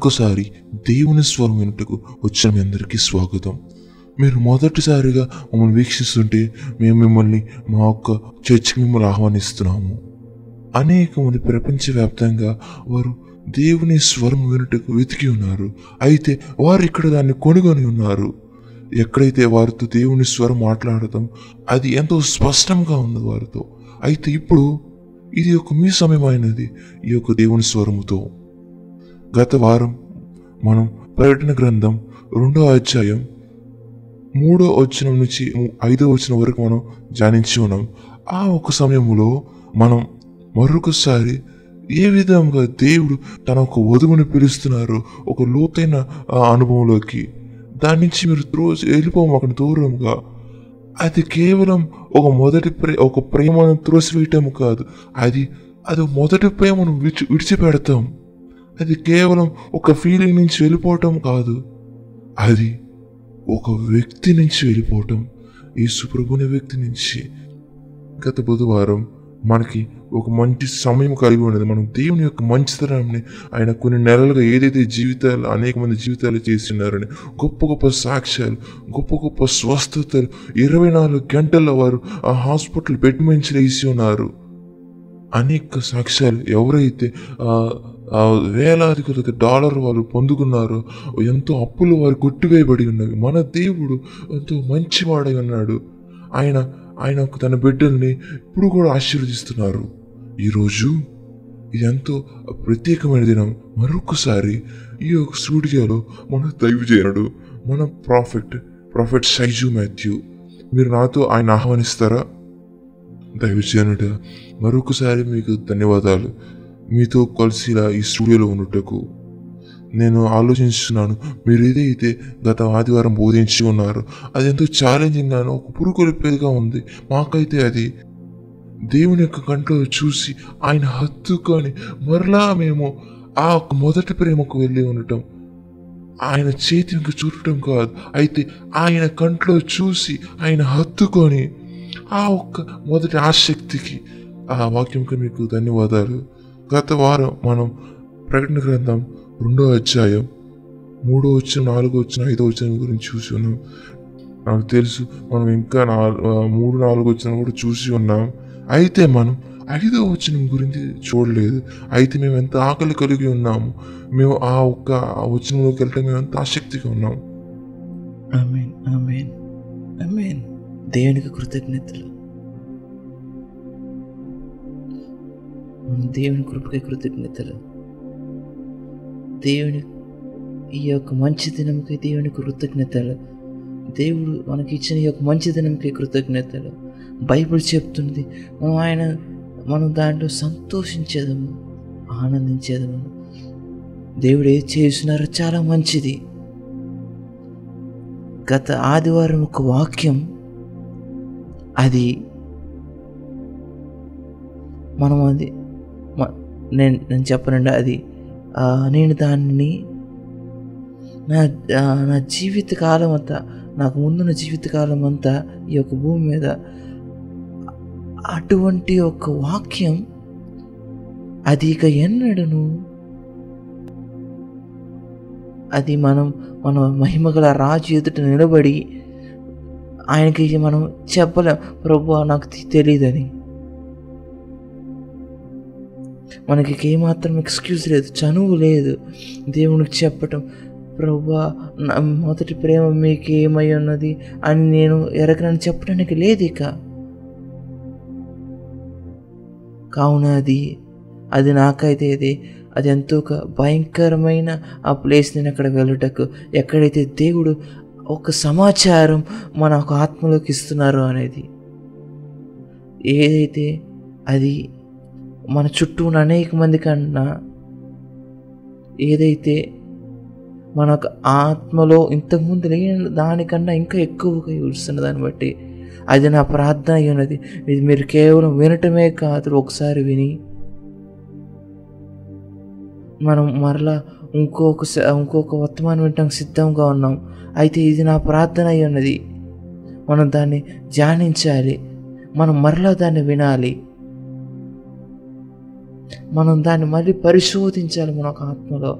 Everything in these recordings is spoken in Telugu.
మరొకసారి దేవుని స్వరం వినుటకు వచ్చిన మీ అందరికీ స్వాగతం. మీరు మొదటిసారిగా మమ్మల్ని వీక్షిస్తుంటే మేము మిమ్మల్ని మా యొక్క చర్చికి మిమ్మల్ని ఆహ్వానిస్తున్నాము. అనేక మంది ప్రపంచవ్యాప్తంగా వారు దేవుని స్వరం వినుటకు వెతికి ఉన్నారు. అయితే వారు ఇక్కడ దాన్ని కొనుగొని ఉన్నారు. ఎక్కడైతే వారితో దేవుని స్వరం మాట్లాడటం అది ఎంతో స్పష్టంగా ఉంది వారితో. అయితే ఇప్పుడు ఇది ఒక మీ సమయమైనది. ఈ యొక్క దేవుని స్వరముతో గత వారం మనం ప్రకటన గ్రంథం రెండో అధ్యాయం మూడో వచనం నుంచి ఐదో వచనం వరకు మనం ధ్యానించి ఉన్నాం. ఆ ఒక సమయంలో మనం మరొకసారి ఏ విధంగా దేవుడు తన ఒక వధువుని పిలుస్తున్నారు ఒక లోతైన అనుభవంలోకి దాని నుంచి మీరు రోజు వెళ్ళిపోము అక్కడ దూరంగా. అది కేవలం ఒక మొదటి ప్రే ఒక ప్రేమను త్రోసివేయటం కాదు. అది అది మొదటి ప్రేమను విడిచి విడిచిపెడతాం. అది కేవలం ఒక ఫీలింగ్ నుంచి వెళ్ళిపోవటం కాదు. అది ఒక వ్యక్తి నుంచి వెళ్ళిపోవటం. ఈ సుప్రభుని వ్యక్తి నుంచి. గత బుధవారం మనకి ఒక మంచి సమయం కలిగి ఉన్నది. మనం దేవుని యొక్క మంచితనాన్ని ఆయన కొన్ని నెలలుగా ఏదైతే జీవితాలు అనేక మంది జీవితాలు చేస్తున్నారని గొప్ప గొప్ప సాక్ష్యాలు గొప్ప గొప్ప స్వస్థతలు ఇరవై నాలుగు గంటల్లో వారు ఆ హాస్పిటల్ బెడ్ మంచి వేసి ఉన్నారు. అనేక సాక్ష్యాలు ఎవరైతే వేలాది కొద్ది డాలర్ వారు పొందుకున్నారు. ఎంతో అప్పులు వారు కొట్టివేయబడి ఉన్నవి. మన దేవుడు ఎంతో మంచివాడై ఉన్నాడు. ఆయన ఆయన తన బిడ్డల్ని ఇప్పుడు కూడా ఆశీర్వదిస్తున్నారు. ఈరోజు ఇది ఎంతో ప్రత్యేకమైన దినం. మరొకసారి ఈ యొక్క స్టూడియోలో మన దైవజనుడు మన ప్రాఫిట్ ప్రాఫిట్ సైజు మాథ్యూ మీరు నాతో ఆయన ఆహ్వానిస్తారా? దైవజనుడు మరొకసారి మీకు ధన్యవాదాలు. మీతో కలిసి ఇలా ఈ స్టూడియోలో ఉన్నట్టుకు నేను ఆలోచిస్తున్నాను మీరు ఏదైతే గత ఆదివారం బోధించి ఉన్నారు అది ఎంతో ఛాలెంజింగ్గాను ఒక పురుకొలిపేదిగా ఉంది. మాకైతే అది దేవుని యొక్క కంట్లో చూసి ఆయన హత్తుకొని మరలా మేము ఆ ఒక మొదటి ప్రేమకు వెళ్ళి ఉండటం ఆయన చేతికి చూడటం కాదు. అయితే ఆయన కంట్లో చూసి ఆయన హత్తుకొని ఆ ఒక్క మొదటి ఆసక్తికి ఆ వాక్యంకి మీకు ధన్యవాదాలు. గత వారం మనం ప్రకటన గ్రంథం రెండో అధ్యాయం మూడో వచ్చిన నాలుగో వచ్చిన ఐదో వచ్చిన గురించి చూసి ఉన్నాం. నాకు తెలుసు మనం ఇంకా నాలుగు మూడు నాలుగు వచ్చిన కూడా చూసి ఉన్నాం. అయితే మనం ఐదో వచనం గురించి చూడలేదు. అయితే మేము ఎంత ఆకలి కలిగి ఉన్నాము. మేము ఆ ఒక్క వచనంలోకి వెళ్ళటం మేము ఎంత ఆసక్తిగా ఉన్నాం. Amen amen amen. దేవునికి కృతజ్ఞతలు. దేవుని కృపకి కృతజ్ఞతలు. దేవుని ఈ యొక్క మంచి దినంకి దేవునికి కృతజ్ఞతలు. దేవుడు మనకి ఇచ్చిన ఈ యొక్క మంచి దినంకి కృతజ్ఞతలు. బైబిల్ చెప్తుంది మనం ఆయన మనం దాంట్లో సంతోషించేదము ఆనందించేదము. దేవుడు ఏది చేస్తున్నారో చాలా మంచిది. గత ఆదివారం ఒక వాక్యం అది మనం అది నేను నేను చెప్పనండి అది. నేను దాన్ని నా నా జీవితకాలం అంతా నాకు ముందున్న జీవిత కాలం అంతా ఈ యొక్క భూమి మీద అటువంటి ఒక వాక్యం అది ఇక ఎన్నడను అది మనం మన మహిమగల రాజు ఎదుట నిలబడి ఆయనకి మనం చెప్పలేం. ప్రభు నాకు తెలియదని మనకి ఏమాత్రం ఎక్స్క్యూజ్ లేదు చనువు లేదు. దేవునికి చెప్పటం ప్రభా నా మొదటి ప్రేమ మీకు ఏమై ఉన్నది? అని నేను ఎరగనని చెప్పడానికి లేదు ఇక. కావున అది అది నాకైతే ఇది అది ఎంతో ఒక భయంకరమైన ఆ ప్లేస్ నేను అక్కడ వెళ్ళటకు ఎక్కడైతే దేవుడు ఒక సమాచారం మన ఒక ఆత్మలోకి ఇస్తున్నారు అనేది. ఏదైతే అది మన చుట్టూ ఉన్న అనేక మంది కన్నా ఏదైతే మన ఆత్మలో ఇంతకుముందు లేని దానికన్నా ఇంకా ఎక్కువగా ఇస్తున్న దాన్ని బట్టి అది నా ప్రార్థన అయి ఉన్నది. ఇది మీరు కేవలం వినటమే కాదు ఒకసారి విని మనం మరలా ఇంకొక స- ఇంకొక వర్తమానం వినటానికి సిద్ధంగా ఉన్నాం. అయితే ఇది నా ప్రార్థన అయి ఉన్నది. మనం దాన్ని ధ్యానించాలి. మనం మరలా దాన్ని వినాలి. మనం దాన్ని మళ్ళీ పరిశోధించాలి మన ఒక ఆత్మలో.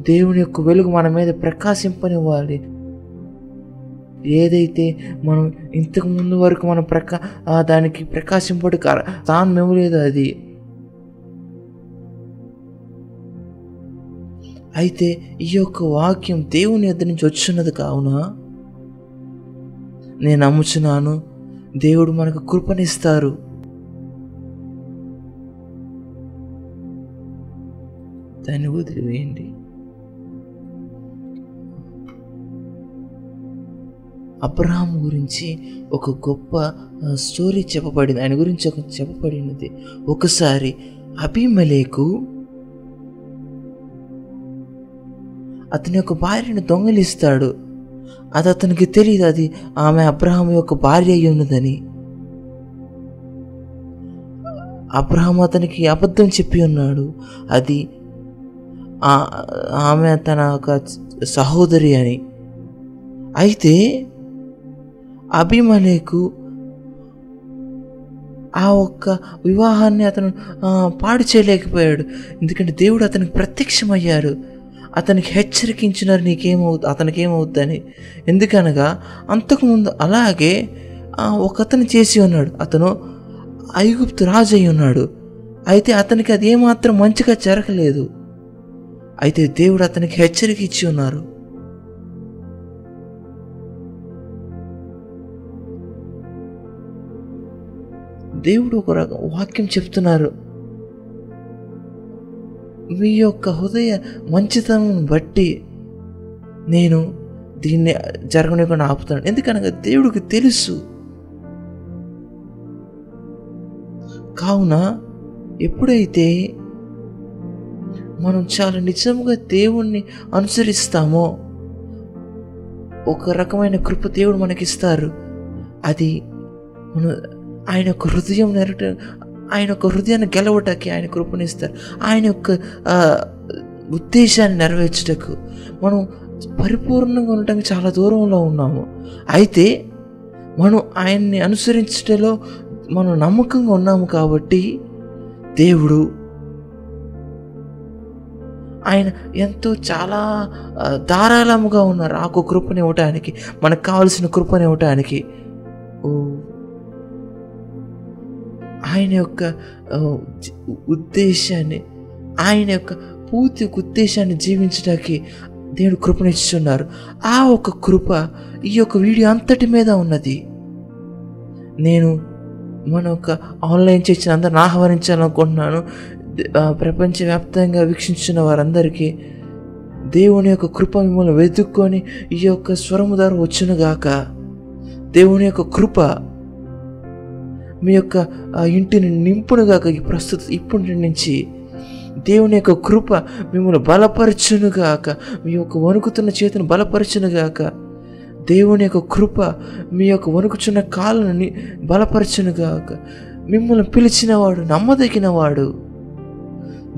దేవుని యొక్క వెలుగు మన మీద ప్రకాశింపనివ్వాలి. ఏదైతే మనం ఇంతకు ముందు వరకు మనం ప్రకా దానికి ప్రకాశింపడు తాను ఇవ్వలేదు అది. అయితే ఈ యొక్క వాక్యం దేవుని ఎద్దరి నుంచి వచ్చినది కావున నేను నమ్ముచున్నాను. దేవుడు మనకు కృపనిస్తారు. దాన్ని వదిలివేయండి. అబ్రహాం గురించి ఒక గొప్ప స్టోరీ చెప్పబడింది. ఆయన గురించి ఒక చెప్పబడినది. ఒకసారి అభిమలేకు అతని యొక్క భార్యను దొంగలిస్తాడు. అది అతనికి తెలియదు అది ఆమె అబ్రహాం యొక్క భార్య అయి ఉన్నదని. అబ్రహాం అతనికి అబద్ధం చెప్పి ఉన్నాడు. అది ఆమె తన ఒక సహోదరి అని. అయితే అభిమలేకు ఆ ఒక్క వివాహాన్ని అతను పాడు చేయలేకపోయాడు. ఎందుకంటే దేవుడు అతనికి ప్రత్యక్షమయ్యారు. అతనికి హెచ్చరికించినారు నీకేమవు అతనికి ఏమవుద్దని ఎందుకనగా అంతకుముందు అలాగే ఒకతను చేసి ఉన్నాడు. అతను ఐగుప్తు రాజు అయి ఉన్నాడు. అయితే అతనికి అది ఏమాత్రం మంచిగా జరగలేదు. అయితే దేవుడు అతనికి హెచ్చరిక ఇచ్చి ఉన్నారు. దేవుడు ఒక రకం వాక్యం చెప్తున్నారు. మీ యొక్క హృదయ మంచితనం బట్టి నేను దీన్ని జరగనివ్వకుండా ఆపుతాను ఎందుకనగా దేవుడికి తెలుసు. కావున ఎప్పుడైతే మనం చాలా నిజంగా దేవుణ్ణి అనుసరిస్తామో? ఒక రకమైన కృప దేవుడు మనకిస్తారు. అది మన ఆయన యొక్క హృదయం నెరట ఆయన యొక్క హృదయాన్ని గెలవటానికి ఆయన కృపనిస్తారు. ఆయన యొక్క ఉద్దేశాన్ని నెరవేర్చుటకు మనం పరిపూర్ణంగా ఉండటానికి చాలా దూరంలో ఉన్నాము. అయితే మనం ఆయన్ని అనుసరించటలో మనం నమ్మకంగా ఉన్నాము కాబట్టి దేవుడు ఆయన ఎంతో చాలా ధారాళముగా ఉన్నారు ఆ ఒక కృపని ఇవ్వటానికి మనకు కావలసిన కృపని ఇవ్వటానికి ఓ ఆయన యొక్క ఉద్దేశాన్ని ఆయన యొక్క పూర్తి ఉద్దేశాన్ని జీవించడానికి దేవుడు కృపనిచ్చున్నారు ఆ ఒక కృప ఈ యొక్క వీడియో అంతటి మీద ఉన్నది. నేను మన యొక్క ఆన్లైన్ చర్చను అందరిని ఆహ్వానించాలనుకుంటున్నాను. ప్రపంచవ్యాప్తంగా వీక్షించిన వారందరికీ దేవుని యొక్క కృప మిమ్మల్ని వెతుక్కొని ఈ యొక్క స్వరము ద్వారా వచ్చునుగాక దేవుని యొక్క కృప మీ యొక్క ఇంటిని నింపునుగాక ఈ ప్రస్తుత ఇప్పటి నుంచి. దేవుని యొక్క కృప మిమ్మల్ని బలపరచునుగాక మీ యొక్క వణుకుతున్న చేతిని బలపరచునుగాక దేవుని యొక్క కృప మీ యొక్క వణుకుచున్న కాళ్ళని బలపరచునుగాక మిమ్మల్ని పిలిచినవాడు నమ్మదగినవాడు.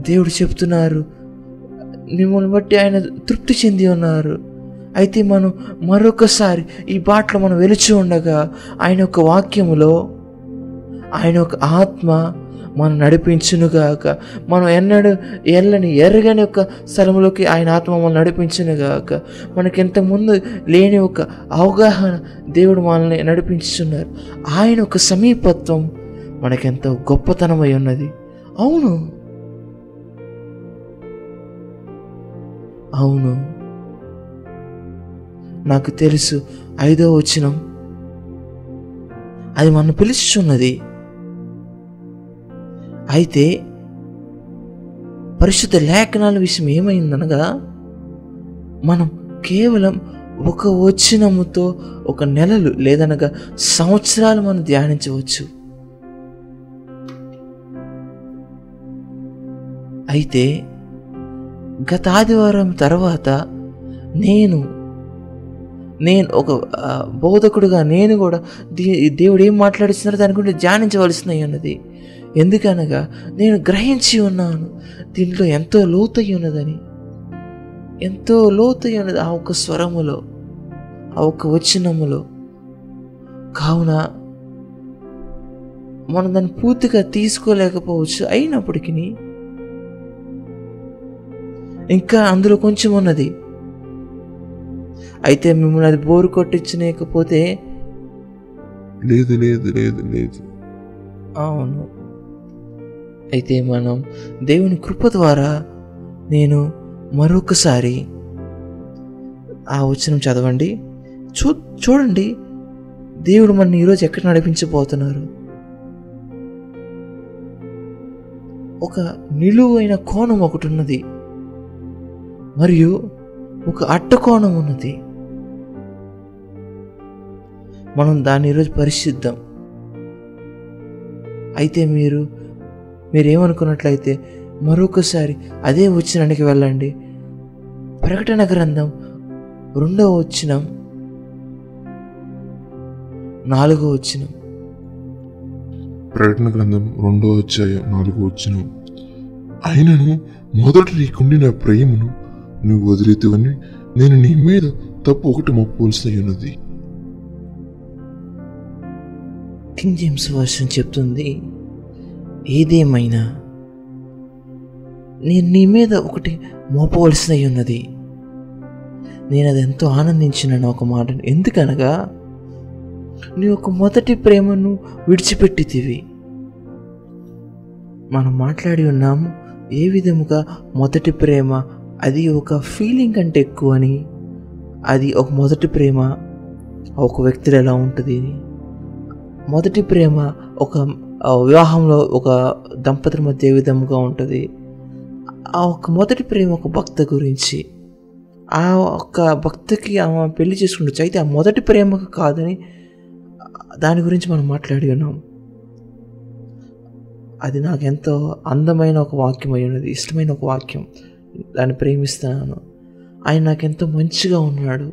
దేవుడు చెప్తున్నారు మిమ్మల్ని బట్టి ఆయన తృప్తి చెంది ఉన్నారు. అయితే మనం మరొకసారి ఈ బాటలో మనం వెలిచి ఉండగా ఆయన యొక్క వాక్యములో ఆయన యొక్క ఆత్మ మనం నడిపించునుగాక మనం ఎన్నడూ ఎల్లని ఎరగని ఒక స్థలంలోకి ఆయన ఆత్మ మనం నడిపించునుగాక మనకి ఇంతకుముందు లేని ఒక అవగాహన దేవుడు మనల్ని నడిపించున్నారు ఆయన ఒక సమీపత్వం మనకెంతో గొప్పతనమై ఉన్నది. అవును. అవును. నాకు తెలుసు ఐదో వచనం. అది మనం పిలుచుచున్నది అయితే పరిశుద్ధ లేఖనాల విషయం ఏమైందనగా మనం కేవలం ఒక వచనముతో ఒక నెలలు లేదనగా సంవత్సరాలు మనం ధ్యానించవచ్చు. అయితే గత ఆదివారం తర్వాత నేను నేను ఒక బోధకుడుగా నేను కూడా దే- దేవుడు ఏం మాట్లాడిస్తున్నారో దాని గురించి ధ్యానించవలసిన ఉన్నది. ఎందుకనగా నేను గ్రహించి ఉన్నాను దీంట్లో ఎంతో లోతయ్య ఉన్నదని. ఎంతో లోతయ్య ఉన్నది ఆ ఒక్క స్వరములో ఆ ఒక్క వచనములో. కావున మనం దాన్ని పూర్తిగా తీసుకోలేకపోవచ్చు. అయినప్పటికీ ఇంకా అందులో కొంచెం ఉన్నది. అయితే మిమ్మల్ని అది బోరు కొట్టించలేకపోతే లేదు లేదు లేదు లేదు. అవును. అయితే మనం దేవుని కృప ద్వారా నేను మరొకసారి ఆ వచనం చదవండి. చూ చూడండి. దేవుడు మన ఈరోజు ఎక్కడ నడిపించబోతున్నారు? ఒక నిలువైన కోణం ఒకటి ఉన్నది. మరియు ఒక అట్టకోణం ఉన్నది. మనం దాన్ని ఈరోజు పరిశుద్ధం. అయితే మీరు మీరేమనుకున్నట్లయితే మరొకసారి అదే వచ్చినానికి వెళ్ళండి. ప్రకటన గ్రంథం రెండవ వచ్చినం నాలుగో వచ్చినం ప్రకటన గ్రంథం రెండో అధ్యాయం నాలుగో వచ్చినం ఆయనను మొదట నీకుండిన ప్రేమను నువ్వు వదిలేతువని నేను నీ మీద తప్పు ఒకటి మొప్పవలసి ఉన్నది కింగ్ జేమ్స్ వర్షన్ చెప్తుంది ఏదేమైనా నేను నీ మీద ఒకటి మోపవలసిన ఉన్నది నేను అది ఎంతో ఆనందించినాను ఒక మాటను ఎందుకనగా నీ యొక్క మొదటి ప్రేమను విడిచిపెట్టితివి. మనం మాట్లాడి ఉన్నాము ఏ విధముగా మొదటి ప్రేమ అది ఒక ఫీలింగ్ కంటే ఎక్కువ అని అది ఒక మొదటి ప్రేమ ఒక వ్యక్తిలో ఎలా ఉంటుంది మొదటి ప్రేమ ఒక వివాహంలో ఒక దంపతుల మధ్య ఏ విధముగా ఉంటుంది? ఆ ఒక మొదటి ప్రేమ ఒక భక్త గురించి. ఆ ఒక్క భక్తకి ఆమె పెళ్ళి చేసుకుంటచ్చు అయితే ఆ మొదటి ప్రేమకు కాదని దాని గురించి మనం మాట్లాడి ఉన్నాం. అది నాకు ఎంతో అందమైన ఒక వాక్యం అయి ఉన్నది ఇష్టమైన ఒక వాక్యం. దాన్ని ప్రేమిస్తున్నాను ఆయన నాకెంతో మంచిగా ఉన్నాడు.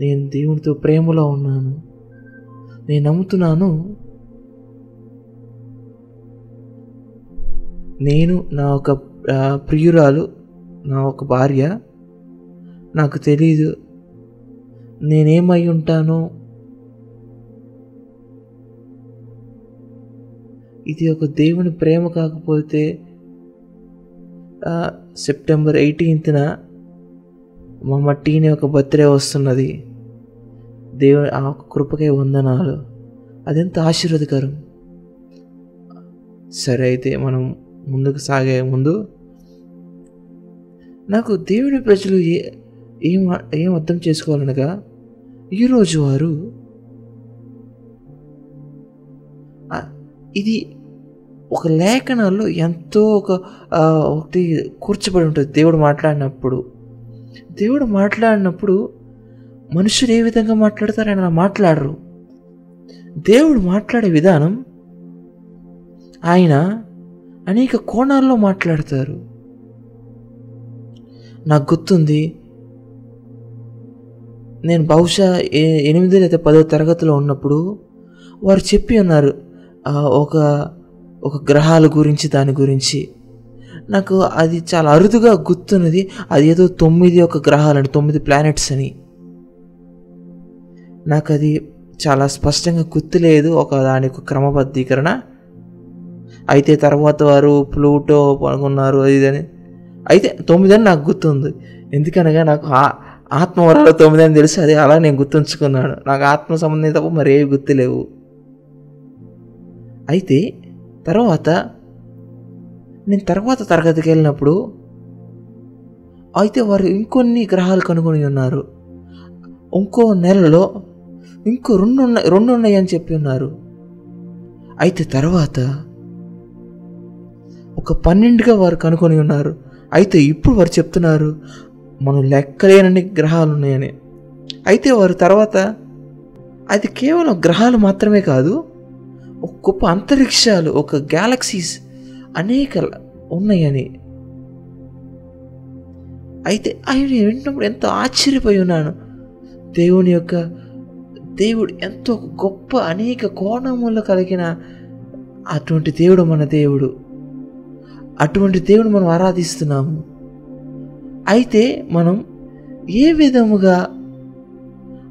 నేను దేవునితో ప్రేమలో ఉన్నాను. నేను నమ్ముతున్నాను. నేను నా ఒక ప్రియురాలు నా ఒక భార్య. నాకు తెలీదు. నేనేమై ఉంటానో? ఇది ఒక దేవుని ప్రేమ కాకపోతే సెప్టెంబర్ ఎయిటీన్త్న మా మట్టిని ఒక బర్త్డే వస్తున్నది. దేవుని ఆ కృపకై వందనాలు. అదెంత ఆశీర్వదకరం. సరే అయితే మనం ముందుకు సాగే ముందు నాకు దేవుని ప్రజలు ఏ ఏం ఏం అర్థం చేసుకోవాలనగా ఈరోజు వారు ఇది ఒక లేఖనాల్లో ఎంతో ఒక ఒకటి కూర్చబడి ఉంటుంది. దేవుడు మాట్లాడినప్పుడు. దేవుడు మాట్లాడినప్పుడు మనుషులు ఏ విధంగా మాట్లాడతారు ఆయన మాట్లాడరు. దేవుడు మాట్లాడే విధానం ఆయన అనేక కోణాల్లో మాట్లాడతారు. నాకు గుర్తుంది నేను బహుశా ఎనిమిది లేదా పదో తరగతిలో ఉన్నప్పుడు వారు చెప్పి ఉన్నారు ఒక ఒక గ్రహాల గురించి దాని గురించి. నాకు అది చాలా అరుదుగా గుర్తున్నది. అది ఏదో తొమ్మిది ఒక గ్రహాలని తొమ్మిది ప్లానెట్స్ అని. నాకు అది చాలా స్పష్టంగా గుర్తులేదు ఒక దాని యొక్క క్రమబద్ధీకరణ. అయితే తర్వాత వారు ప్లూటో పనుకున్నారు అది ఇది అని. అయితే తొమ్మిది అని నాకు గుర్తుంది. ఎందుకనగా నాకు ఆ- ఆత్మవరాలు తొమ్మిది అని తెలిసి అది అలా నేను గుర్తుంచుకున్నాను. నాకు ఆత్మ సంబంధం తప్ప మరి ఏవి గుర్తులేవు. అయితే తర్వాత నేను తర్వాత తరగతికి వెళ్ళినప్పుడు అయితే వారు ఇంకొన్ని గ్రహాలు కనుగొని ఉన్నారు. ఇంకో నెలలో ఇంకో రెండు ఉన్నాయి రెండు ఉన్నాయని చెప్పి ఉన్నారు. అయితే తర్వాత ఒక పన్నెండుగా వారు కనుకొని ఉన్నారు. అయితే ఇప్పుడు వారు చెప్తున్నారు మనం లెక్కలేనని గ్రహాలు ఉన్నాయని. అయితే వారు తర్వాత అది కేవలం గ్రహాలు మాత్రమే కాదు ఒక గొప్ప అంతరిక్షాలు ఒక గ్యాలక్సీస్ అనేక ఉన్నాయని. అయితే ఆయన వింటున్నప్పుడు ఎంతో ఆశ్చర్యపోయి ఉన్నాను. దేవుని యొక్క దేవుడు ఎంతో గొప్ప అనేక కోణములు కలిగిన అటువంటి దేవుడు మన దేవుడు. అటువంటి దేవుడు మనం ఆరాధిస్తున్నాము. అయితే మనం ఏ విధముగా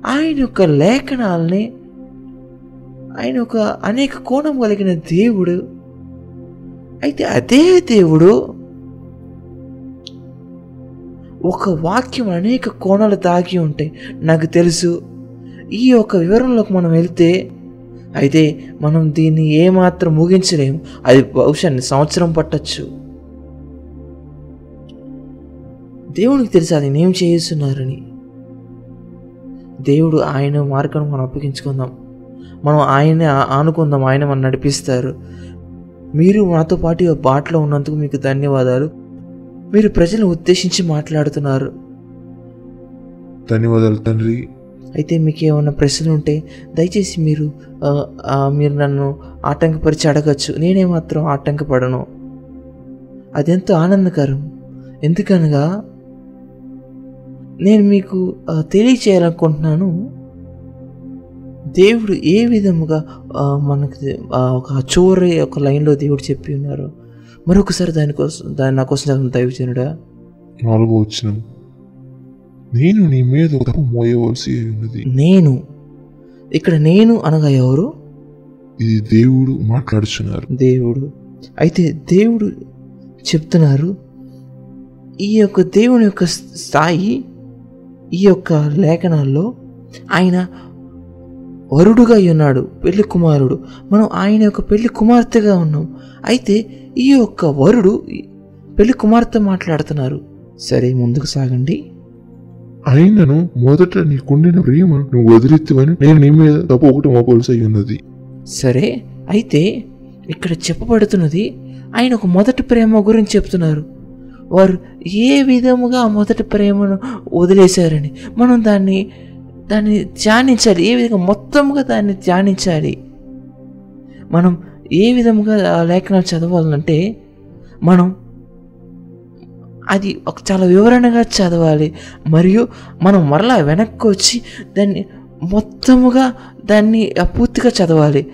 ఆయన యొక్క లేఖనాలని ఆయన ఒక అనేక కోణం కలిగిన దేవుడు. అయితే అదే దేవుడు ఒక వాక్యం అనేక కోణాలు దాగి ఉంటాయి నాకు తెలుసు ఈ యొక్క వివరంలోకి మనం వెళ్తే అయితే మనం దీన్ని ఏమాత్రం ముగించలేము అది బహుశా సంవత్సరం పట్టచ్చు. దేవునికి తెలుసు అది ఏం చేస్తున్నారని. దేవుడు ఆయన మార్గం మనం అప్పగించుకుందాం. మనం ఆయనే ఆనుకుందాం ఆయన మనం నడిపిస్తారు. మీరు నాతో పాటు ఈ బాటలో ఉన్నందుకు మీకు ధన్యవాదాలు. మీరు ప్రజలను ఉద్దేశించి మాట్లాడుతున్నారు. ధన్యవాదాలు తండ్రి. అయితే మీకు ఏమైనా ప్రశ్నలు ఉంటే దయచేసి మీరు మీరు నన్ను ఆటంకపరిచి అడగచ్చు. నేనే మాత్రం ఆటంకపడను. అదెంతో ఆనందకరం. ఎందుకనగా నేను మీకు తెలియచేయాలనుకుంటున్నాను. దేవుడు ఏ విధముగా మనకు ఒక చివరి ఒక లైన్లో దేవుడు చెప్పి ఉన్నారు మరొకసారి దానికోసం దాని నా కోసం చదవండి దైవజనుడా నాలుగో వచ్చిన నేను నీ మీద తప్పు మోయవలసి ఉన్నది. నేను ఇక్కడ నేను అనగా ఎవరు? ఇది దేవుడు మాట్లాడుచున్నారు. దేవుడు. అయితే దేవుడు చెప్తున్నారు ఈ యొక్క దేవుని యొక్క స్థాయి ఈ యొక్క లేఖనాల్లో ఆయన వరుడుగా ఉన్నాడు పెళ్ళి కుమారుడు. మనం ఆయన యొక్క పెళ్ళి కుమార్తెగా ఉన్నాం. అయితే ఈ యొక్క వరుడు పెళ్ళి కుమార్తె మాట్లాడుతున్నారు. సరే ముందుకు సాగండి. అయినను మొదట నీకుండిన ప్రేమను నువ్వు వదిలెత్తివని నేను నీ మీద తప్పు ఒకటి మోపవలసి ఉన్నది. సరే అయితే ఇక్కడ చెప్పబడుతున్నది ఆయన ఒక మొదటి ప్రేమ గురించి చెప్తున్నారు. వారు ఏ విధముగా మొదటి ప్రేమను వదిలేశారని? మనం దాన్ని దాన్ని ధ్యానించాలి. ఏ విధంగా? మొత్తంగా దాన్ని ధ్యానించాలి. మనం ఏ విధంగా లేఖనాలు చదవాలంటే మనం అది ఒక చాలా వివరణగా చదవాలి. మరియు మనం మరలా వెనక్కి వచ్చి దాన్ని మొత్తముగా దాన్ని పూర్తిగా చదవాలి.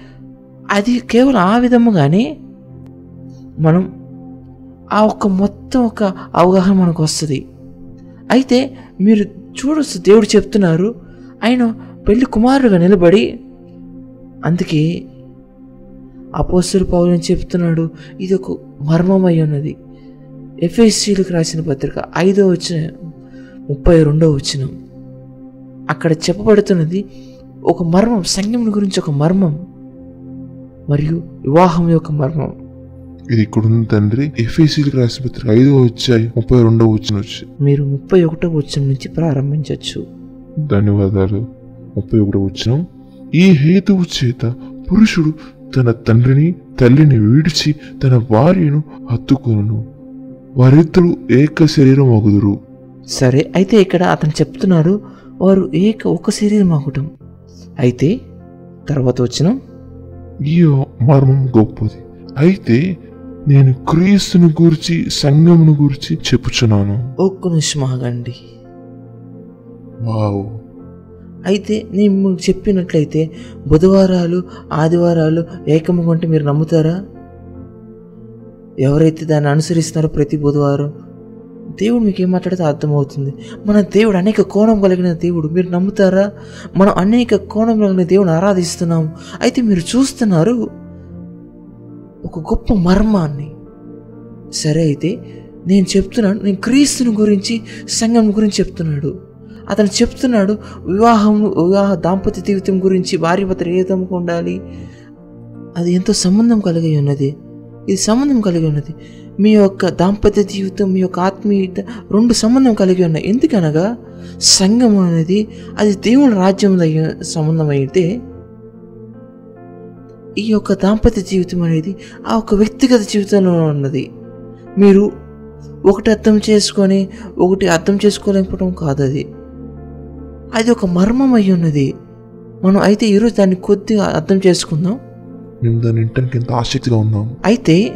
అది కేవలం ఆ విధముగానే మనం ఆ ఒక్క మొత్తం ఒక అవగాహన మనకు వస్తుంది. అయితే మీరు చూడొచ్చు దేవుడు చెప్తున్నారు ఆయన పెళ్ళి కుమారుడుగా నిలబడి అందుకే అపోస్తులు పౌలని చెప్తున్నాడు? ఇది ఒక మర్మమై ఉన్నది. ఎఫ్ఎస్సీలకు రాసిన పత్రిక ఐదో వచ్చిన ముప్పై రెండో వచ్చిన అక్కడ చెప్పబడుతున్నది ఒక మర్మం సంఘం గురించి ఒక మర్మం మరియు వివాహం యొక్క మర్మం. ఇది ఇక్కడ ఉంది తండ్రి. ఎఫ్ఎసీలకు రాసిన పత్రిక ఐదో వచ్చాయి ముప్పై రెండో వచ్చిన వచ్చి మీరు ముప్పై ఒకటో వచ్చిన నుంచి ప్రారంభించవచ్చు ధన్యవాదాలు. ముప్పై ఒకటో వచ్చిన ఈ హేతువు చేత పురుషుడు తన తండ్రిని తల్లిని విడిచి తన భార్యను హత్తుకొను వారిద్దరూ ఏక శరీరం అగుదురు సరే అయితే ఇక్కడ అతను చెప్తున్నారు వారు ఏక ఒక శరీరం ఆగటం అయితే తర్వాత వచ్చిన. ఈ మర్మం గొప్పది. అయితే నేను క్రీస్తుని గురించి సంఘమును గురించి చెప్పుచున్నాను. ఒక్క నిమిషం ఆగండి. వావ్. అయితే నేను చెప్పినట్లయితే బుధవారాలు ఆదివారాలు ఏకముగా మీరు నమ్ముతారా? ఎవరైతే దాన్ని అనుసరిస్తున్నారో ప్రతి బుధవారం దేవుడు మీకు ఏం మాట్లాడితే అర్థమవుతుంది. మన దేవుడు అనేక కోణం కలిగిన దేవుడు మీరు నమ్ముతారా? మనం అనేక కోణం కలిగిన దేవుని ఆరాధిస్తున్నాము. అయితే మీరు చూస్తున్నారు ఒక గొప్ప మర్మాన్ని. సరే అయితే నేను చెప్తున్నాను నేను క్రీస్తుని గురించి సంఘం గురించి చెప్తున్నాడు. అతను చెప్తున్నాడు వివాహం వివాహ దాంపత్య జీవితం గురించి భార్య భర్త ఏ విధంగా ఉండాలి? అది ఎంతో సంబంధం కలిగి ఉన్నది. ఇది సంబంధం కలిగి ఉన్నది. మీ యొక్క దాంపత్య జీవితం మీ యొక్క ఆత్మీయత రెండు సంబంధం కలిగి ఉన్నాయి. ఎందుకనగా సంఘం అనేది అది దేవుని రాజ్యంలో సంబంధం అయితే ఈ యొక్క దాంపత్య జీవితం అనేది ఆ ఒక వ్యక్తిగత జీవితంలో ఉన్నది. మీరు ఒకటి అర్థం చేసుకొని ఒకటి అర్థం చేసుకోలేకపోవడం కాదు అది అది ఒక మర్మం అయి ఉన్నది. మనం అయితే ఈరోజు దాన్ని కొద్దిగా అర్థం చేసుకుందాం. మేము దాన్ని వినటానికి ఎంత ఆసక్తిగా ఉన్నాం. అయితే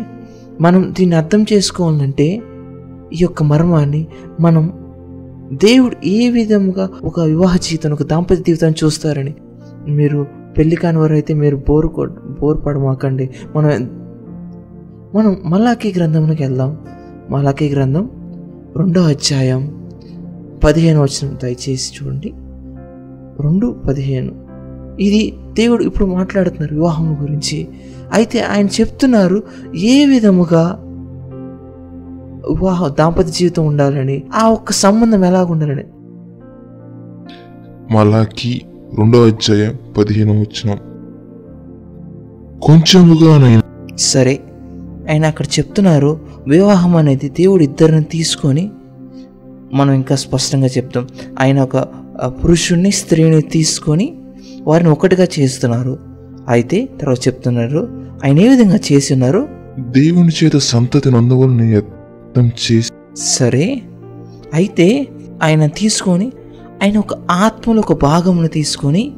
మనం దీన్ని అర్థం చేసుకోవాలంటే ఈ యొక్క మర్మాన్ని మనం దేవుడు ఏ విధముగా ఒక వివాహ జీవితం ఒక దాంపత్య జీవితాన్ని చూస్తారని మీరు పెళ్ళి కాని వారు అయితే మీరు బోరు బోరు పడమాకండి. మనం మనం మలాఖీ గ్రంథంలోకి వెళ్దాం. మలాఖీ గ్రంథం రెండో అధ్యాయం పదిహేను వచ్చిన దయచేసి చూడండి. రెండు పదిహేను. ఇది దేవుడు ఇప్పుడు మాట్లాడుతున్నారు వివాహం గురించి. అయితే ఆయన చెప్తున్నారు ఏ విధముగా వివాహ దాంపత్య జీవితం ఉండాలని ఆ ఒక్క సంబంధం ఎలాగ ఉండాలని? మలాకి రెండో అధ్యాయం పదిహేను వచ్చిన. కొంచెముగా సరే ఆయన అక్కడ చెప్తున్నారు వివాహం అనేది దేవుడు ఇద్దరిని తీసుకొని మనం ఇంకా స్పష్టంగా చెప్తాం. ఆయన ఒక పురుషుణ్ణి స్త్రీని తీసుకొని వారిని ఒకటిగా చేస్తున్నారు. అయితే తర్వాత చెప్తున్నారు ఆయన ఏ విధంగా చేసి ఉన్నారు? దేవుని చేత సంతతి నందువలని యత్నం చేసి సరే అయితే ఆయన తీసుకొని ఆయన ఒక ఆత్మలో ఒక భాగమును తీసుకొని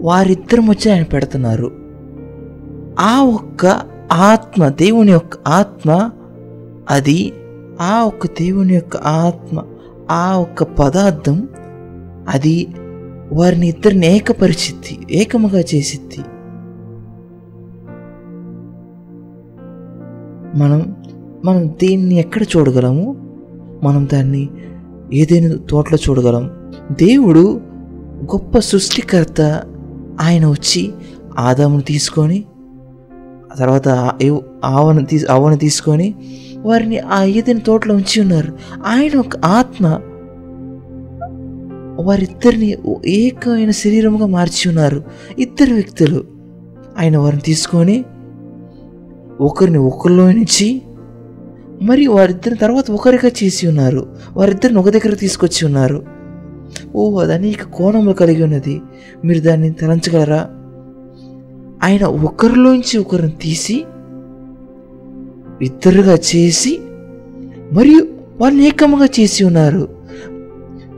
వారిద్దరి మధ్య ఆయన పెడుతున్నారు. ఆ ఒక్క ఆత్మ దేవుని యొక్క ఆత్మ అది ఆ ఒక్క దేవుని యొక్క ఆత్మ ఆ ఒక్క పదార్థం అది వారిని ఇద్దరిని ఏకపరిచిద్ది ఏకముగా చేసిద్ది. మనం మనం దీన్ని ఎక్కడ చూడగలము? మనం దాన్ని ఏదైనా తోటలో చూడగలం? దేవుడు గొప్ప సృష్టికర్త ఆయన వచ్చి ఆదామును తీసుకొని తర్వాత ఆవను తీ ఆవను తీసుకొని వారిని ఆ ఏదైనా తోటలో ఉంచి ఉన్నారు. ఆయన ఒక ఆత్మ. వారిద్దరిని ఏకమైన శరీరముగా మార్చి ఉన్నారు. ఇద్దరు వ్యక్తులు. ఆయన వారిని తీసుకొని ఒకరిని ఒకరిలో నుంచి మరి వారిద్దరి తర్వాత ఒకరిగా చేసి ఉన్నారు. వారిద్దరిని ఒక దగ్గర తీసుకొచ్చి ఉన్నారు. ఓ అది అనేక కోణములు కలిగి ఉన్నది. మీరు దాన్ని తలంచగలరా? ఆయన ఒకరిలోంచి ఒకరిని తీసి ఇద్దరుగా చేసి మరియు వాళ్ళు ఏకముగా చేసి ఉన్నారు.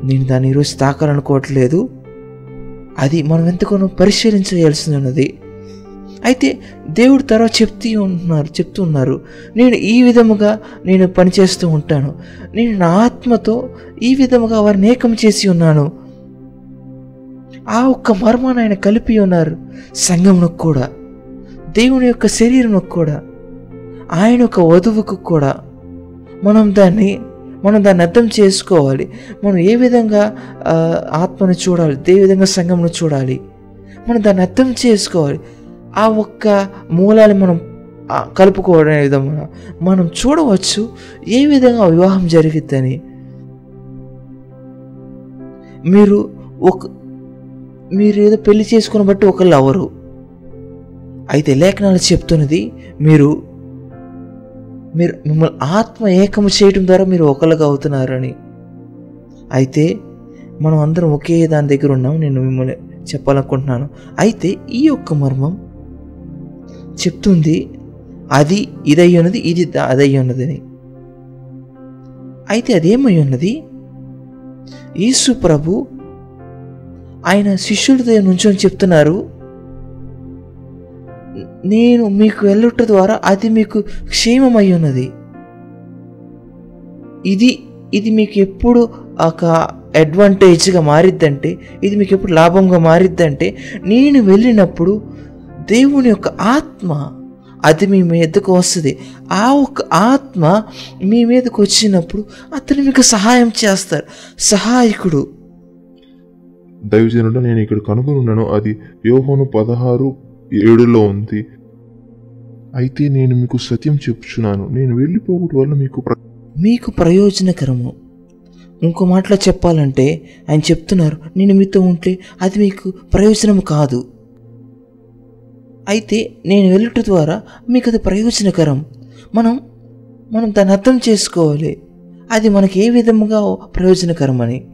నేను దాన్ని ఈరోజు తాకాలనుకోవట్లేదు. అది మనం ఎంతగానో పరిశీలించవలసి ఉన్నది. అయితే దేవుడు తర్వాత చెప్తూ ఉంటున్నారు చెప్తూ ఉన్నారు. నేను ఈ విధముగా నేను పనిచేస్తూ ఉంటాను. నేను నా ఆత్మతో ఈ విధముగా వారిని ఏకం చేసి ఉన్నాను. ఆ ఒక్క మర్మాన్ని ఆయన కలిపి ఉన్నారు. సంఘమునకు కూడా దేవుని యొక్క శరీరంకు కూడా. ఆయన యొక్క వధువుకు కూడా మనం దాన్ని మనం దాన్ని అర్థం చేసుకోవాలి. మనం ఏ విధంగా ఆత్మను చూడాలి ఏ విధంగా సంఘంను చూడాలి? మనం దాన్ని అర్థం చేసుకోవాలి. ఆ ఒక్క మూలాన్ని మనం కలుపుకోవడం విధంగా మనం చూడవచ్చు ఏ విధంగా వివాహం జరిగిద్దని. మీరు ఒక మీరు ఏదో పెళ్ళి చేసుకుని బట్టి ఒకళ్ళు అవరు అయితే లేఖనాలు చెప్తున్నది మీరు మీరు మిమ్మల్ని ఆత్మ ఏకము చేయడం ద్వారా మీరు ఒకరిగా అవుతున్నారని. అయితే మనం అందరం ఒకే దాని దగ్గర ఉన్నాం నేను మిమ్మల్ని చెప్పాలనుకుంటున్నాను. అయితే ఈ యొక్క మర్మం చెప్తుంది అది ఇదై ఉన్నది ఇది అదై ఉన్నదని అయితే అదేమై ఉన్నది? యేసు ప్రభు ఆయన శిష్యులతో నుంచొని చెప్తున్నారు నేను మీకు వెళ్ళుట ద్వారా అది మీకు క్షేమమై ఉన్నది ఇది ఇది మీకు ఎప్పుడు ఒక అడ్వాంటేజ్గా మారిద్దంటే ఇది మీకు ఎప్పుడు లాభంగా మారిద్దంటే నేను వెళ్ళినప్పుడు దేవుని యొక్క ఆత్మ అది మీ మీదకు వస్తుంది. ఆ ఒక్క ఆత్మ మీ మీదకు వచ్చినప్పుడు అతను మీకు సహాయం చేస్తారు. సహాయకుడు. దైవజనుడు నేను ఇక్కడ కనుగొని ఉన్నాను అది యోహోను పదహారు ఏడులో ఉంది. అయితే నేను మీకు సత్యం చెప్పుచున్నాను. నేను వెళ్ళిపోవడం వల్ల మీకు మీకు ప్రయోజనకరము. ఇంకో మాటలో చెప్పాలంటే ఆయన చెప్తున్నారు నేను మీతో ఉంటే అది మీకు ప్రయోజనం కాదు. అయితే నేను వెళ్ళుట ద్వారా మీకు అది ప్రయోజనకరం. మనం మనం దాన్ని అర్థం చేసుకోవాలి. అది మనకి ఏ విధముగా ప్రయోజనకరం అని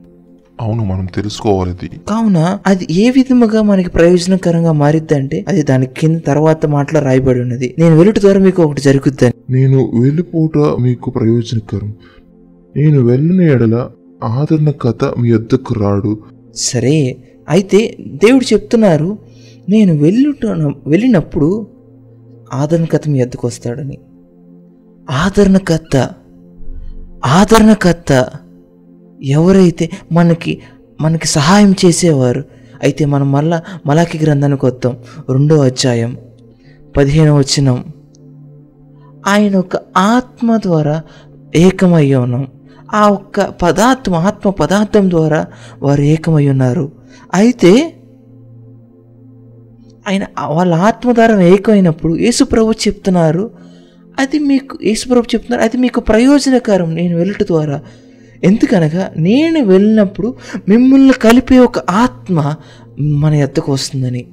అవును మనం తెలుసుకోవాలి కావున అది ఏ విధముగా మనకి ప్రయోజనకరంగా మారిద్దంటే అది దాని కింద తర్వాత మాటలో రాయబడి ఉన్నది. నేను వెళ్ళుట ద్వారా మీకు ఒకటి జరుగుద్దని. నేను వెళ్ళిపోట మీకు ప్రయోజనకరం. నేను వెళ్ళిన ఎడల ఆదరణ కథ మీ వద్దకు రాడు. సరే అయితే దేవుడు చెప్తున్నారు నేను వెళ్ళుట వెళ్ళినప్పుడు ఆదరణకర్త మీ ఎద్దుకు వస్తాడని. ఆదరణకర్త ఆదరణకర్త ఎవరైతే మనకి మనకి సహాయం చేసేవారు అయితే మనం మళ్ళా మలాకి గ్రంథానికి వద్దాం. రెండో అధ్యాయం పదిహేను వచ్చినాం ఆయన ఒక ఆత్మ ద్వారా ఏకమై ఉన్నాం. ఆ ఒక్క పదార్థం ఆత్మ పదార్థం ద్వారా వారు ఏకమై ఉన్నారు. అయితే ఆయన వాళ్ళ ఆత్మ ద్వారా ఏకమైనప్పుడు యేసుప్రభు చెప్తున్నారు అది మీకు యేసుప్రభు చెప్తున్నారు అది మీకు ప్రయోజనకరం. నేను వెళ్ళట ద్వారా ఎందుకనగా నేను వెళ్ళినప్పుడు మిమ్మల్ని కలిపే ఒక ఆత్మ మన ఎద్దకు వస్తుందని.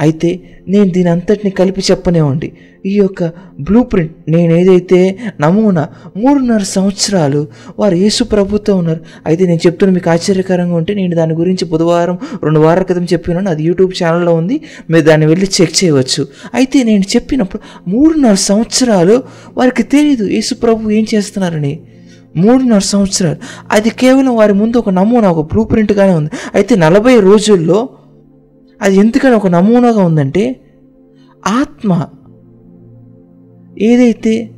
అయితే నేను దీని అంతటిని కలిపి చెప్పనివ్వండి. ఈ యొక్క బ్లూ ప్రింట్ నేను ఏదైతే నమూనా మూడున్నర సంవత్సరాలు వారు యేసు ప్రభుతో ఉన్నారు. అయితే నేను చెప్తున్న మీకు ఆశ్చర్యకరంగా ఉంటే నేను దాని గురించి బుధవారం రెండు వారాల క్రితం చెప్పినాను. అది యూట్యూబ్ ఛానల్లో ఉంది. మీరు దాన్ని వెళ్ళి చెక్ చేయవచ్చు. అయితే నేను చెప్పినప్పుడు మూడున్నర సంవత్సరాలు వారికి తెలియదు యేసు ప్రభు ఏం చేస్తున్నారని. మూడున్నర సంవత్సరాలు. అది కేవలం వారి ముందు ఒక నమూనా ఒక బ్లూ ప్రింట్గానే ఉంది. అయితే నలభై రోజుల్లో అది ఎందుకని ఒక నమూనాగా ఉందంటే ఆత్మ ఏదైతే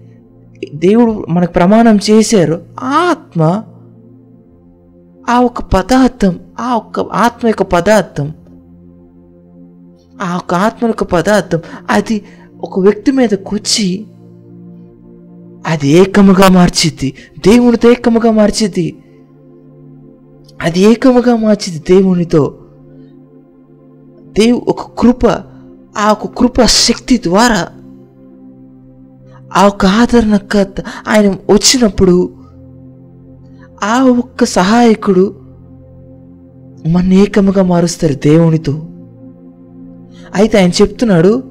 దేవుడు మనకు ప్రమాణం చేశారో ఆత్మ ఆ ఒక పదార్థం ఆ ఒక్క ఆత్మ యొక్క పదార్థం ఆ ఒక ఆత్మ యొక్క పదార్థం అది ఒక వ్యక్తి మీద వచ్చి అది ఏకముగా మార్చిద్ది. దేవునితో ఏకముగా మార్చిద్ది. అది ఏకముగా మార్చిద్ది దేవునితో. దేవు ఒక కృప ఆ ఒక కృప శక్తి ద్వారా ఆ ఒక ఆదరణ ఆయన వచ్చినప్పుడు ఆ ఒక్క సహాయకుడు మన ఏకముగా మారుస్తారు దేవునితో. అయితే ఆయన చెప్తున్నాడు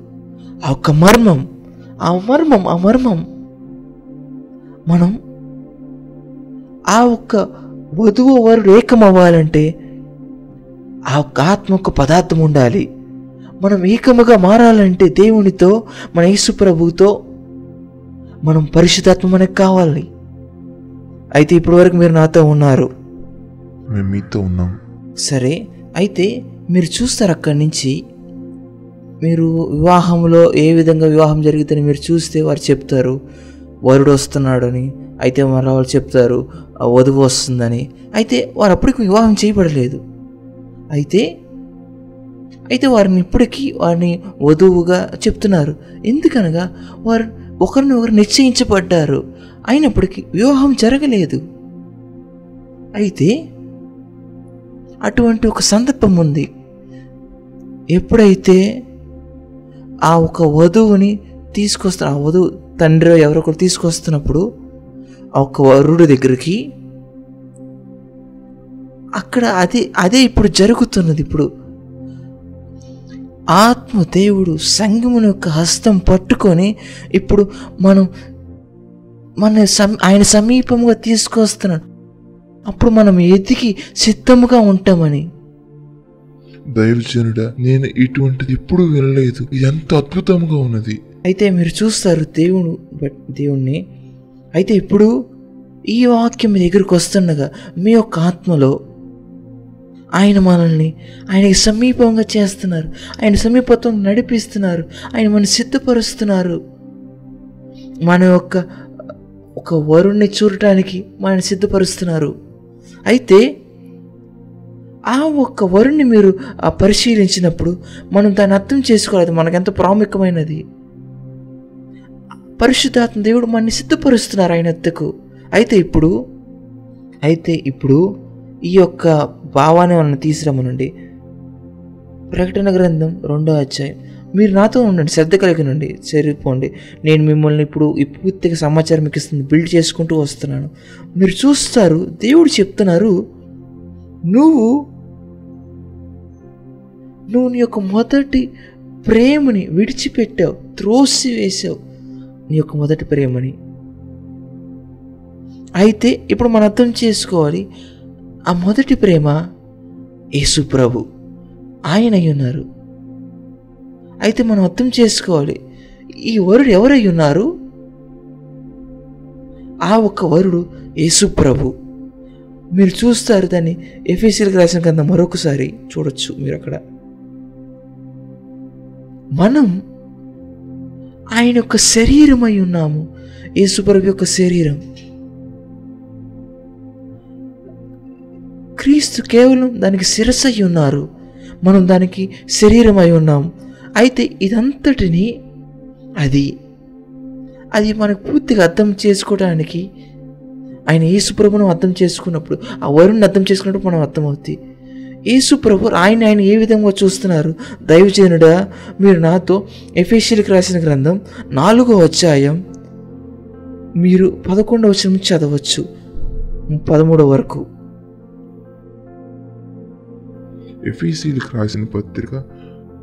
ఆ ఒక్క మర్మం ఆ మర్మం ఆ మర్మం మనం ఆ ఒక్క వధువు వరుడు ఏకమవ్వాలంటే ఆ ఒక్క ఆత్మ ఒక పదార్థం ఉండాలి. మనం ఏకముగా మారాలంటే దేవునితో మన యేసు ప్రభువుతో మనం పరిశుద్ధాత్మ మనకు కావాలి. అయితే ఇప్పటి వరకు మీరు నాతో ఉన్నారు. మేము మీతో ఉన్నాం. సరే అయితే మీరు చూస్తారు అక్కడి నుంచి మీరు వివాహంలో ఏ విధంగా వివాహం జరిగితే మీరు చూస్తే వారు చెప్తారు. వరుడు వస్తున్నాడని అయితే మళ్ళీ వాళ్ళు చెప్తారు "ఆ వధువు వస్తుందని. అయితే వారు అప్పటికి వివాహం చేయబడలేదు. అయితే అయితే వారిని ఇప్పటికీ వారిని వధువుగా చెప్తున్నారు. ఎందుకనగా వారు ఒకరిని ఒకరు నిశ్చయించబడ్డారు. అయినప్పటికీ వివాహం జరగలేదు. అయితే అటువంటి ఒక సందర్భం ఉంది. ఎప్పుడైతే ఆ ఒక వధువుని తీసుకొస్తారు ఆ వధువు తండ్రి ఎవరో ఒకరు తీసుకొస్తున్నప్పుడు ఒక వరుడు దగ్గరికి అక్కడ అదే అదే ఇప్పుడు జరుగుతున్నది ఇప్పుడు. ఆత్మ దేవుడు సంగముని యొక్క హస్తం పట్టుకొని ఇప్పుడు మనం మన సమ ఆయన సమీపంగా తీసుకొస్తున్నాడు. అప్పుడు మనం ఎదిగి సిద్ధముగా ఉంటామని. దైవజనుడా నేను ఇటువంటిది ఎప్పుడు వినలేదు. ఇది ఎంత అద్భుతంగా ఉన్నది. అయితే మీరు చూస్తారు దేవుడు బట్ దేవుణ్ణి. అయితే ఇప్పుడు ఈ వాక్యం మీ దగ్గరికి వస్తుండగా మీ యొక్క ఆత్మలో ఆయన మనల్ని ఆయనకి సమీపంగా చేస్తున్నారు. ఆయన సమీపత్వం నడిపిస్తున్నారు. ఆయన మన సిద్ధపరుస్తున్నారు. మన యొక్క ఒక వరుణ్ణి చూడటానికి మన సిద్ధపరుస్తున్నారు. అయితే ఆ ఒక్క వరుణ్ణి మీరు ఆ పరిశీలించినప్పుడు మనం దాన్ని అర్థం చేసుకోవాలి. మనకెంత ప్రాముఖ్యమైనది. పరిశుద్ధాత్మ దేవుడు మనని సిద్ధపరుస్తున్నారు ఆయన ఎత్తుకు అయితే ఇప్పుడు అయితే ఇప్పుడు ఈ యొక్క భావాన్ని మనం తీసుకురమ్మనండి ప్రకటన గ్రంథం రెండో అధ్యాయం. మీరు నాతో ఉండండి శ్రద్ధ కలిగి నుండి చేరిపోండి. నేను మిమ్మల్ని ఇప్పుడు ఈ పూర్తిగా సమాచారం మీకు ఇస్తుంది బిల్డ్ చేసుకుంటూ వస్తున్నాను. మీరు చూస్తారు దేవుడు చెప్తున్నారు నువ్వు నువ్వు నీ యొక్క మొదటి ప్రేమని విడిచిపెట్టావు త్రోసి వేసావు నీ యొక్క మొదటి ప్రేమని. అయితే ఇప్పుడు మనం అర్థం చేసుకోవాలి ఆ మొదటి ప్రేమ యేసు ప్రభు ఆయన ఉన్నారు. అయితే మనం అర్థం చేసుకోవాలి ఈ వరుడు ఎవరై ఉన్నారు? ఆ ఒక్క వరుడు యేసు ప్రభు. మీరు చూస్తారు దాన్ని ఎఫ్ఎస్సీలకు రాసిన కింద మరొకసారి చూడొచ్చు మీరు అక్కడ మనం ఆయన యొక్క శరీరమై ఉన్నాము. యేసుప్రభు యొక్క శరీరం. క్రీస్తు కేవలం దానికి శిరస్సు అయి ఉన్నారు. మనం దానికి శరీరం అయి ఉన్నాము అయితే ఇదంతటిని అది అది మనకు పూర్తిగా అర్థం చేసుకోవడానికి ఆయన యేసుప్రభును అర్థం చేసుకున్నప్పుడు ఆ వరుణ్ణి అర్థం చేసుకున్నప్పుడు మనం అర్థమవుతుంది యేసు ప్రభు ఆయన ఆయన ఏ విధంగా చూస్తున్నారు? దైవజనుడా మీరు నాతో ఎఫేషియల్కి రాసిన గ్రంథం నాలుగో అధ్యాయం మీరు పదకొండవ వచ్చిన నుంచి చదవచ్చు. పదమూడవ వరకు. ఎఫీసీలకు రాసిన పత్రిక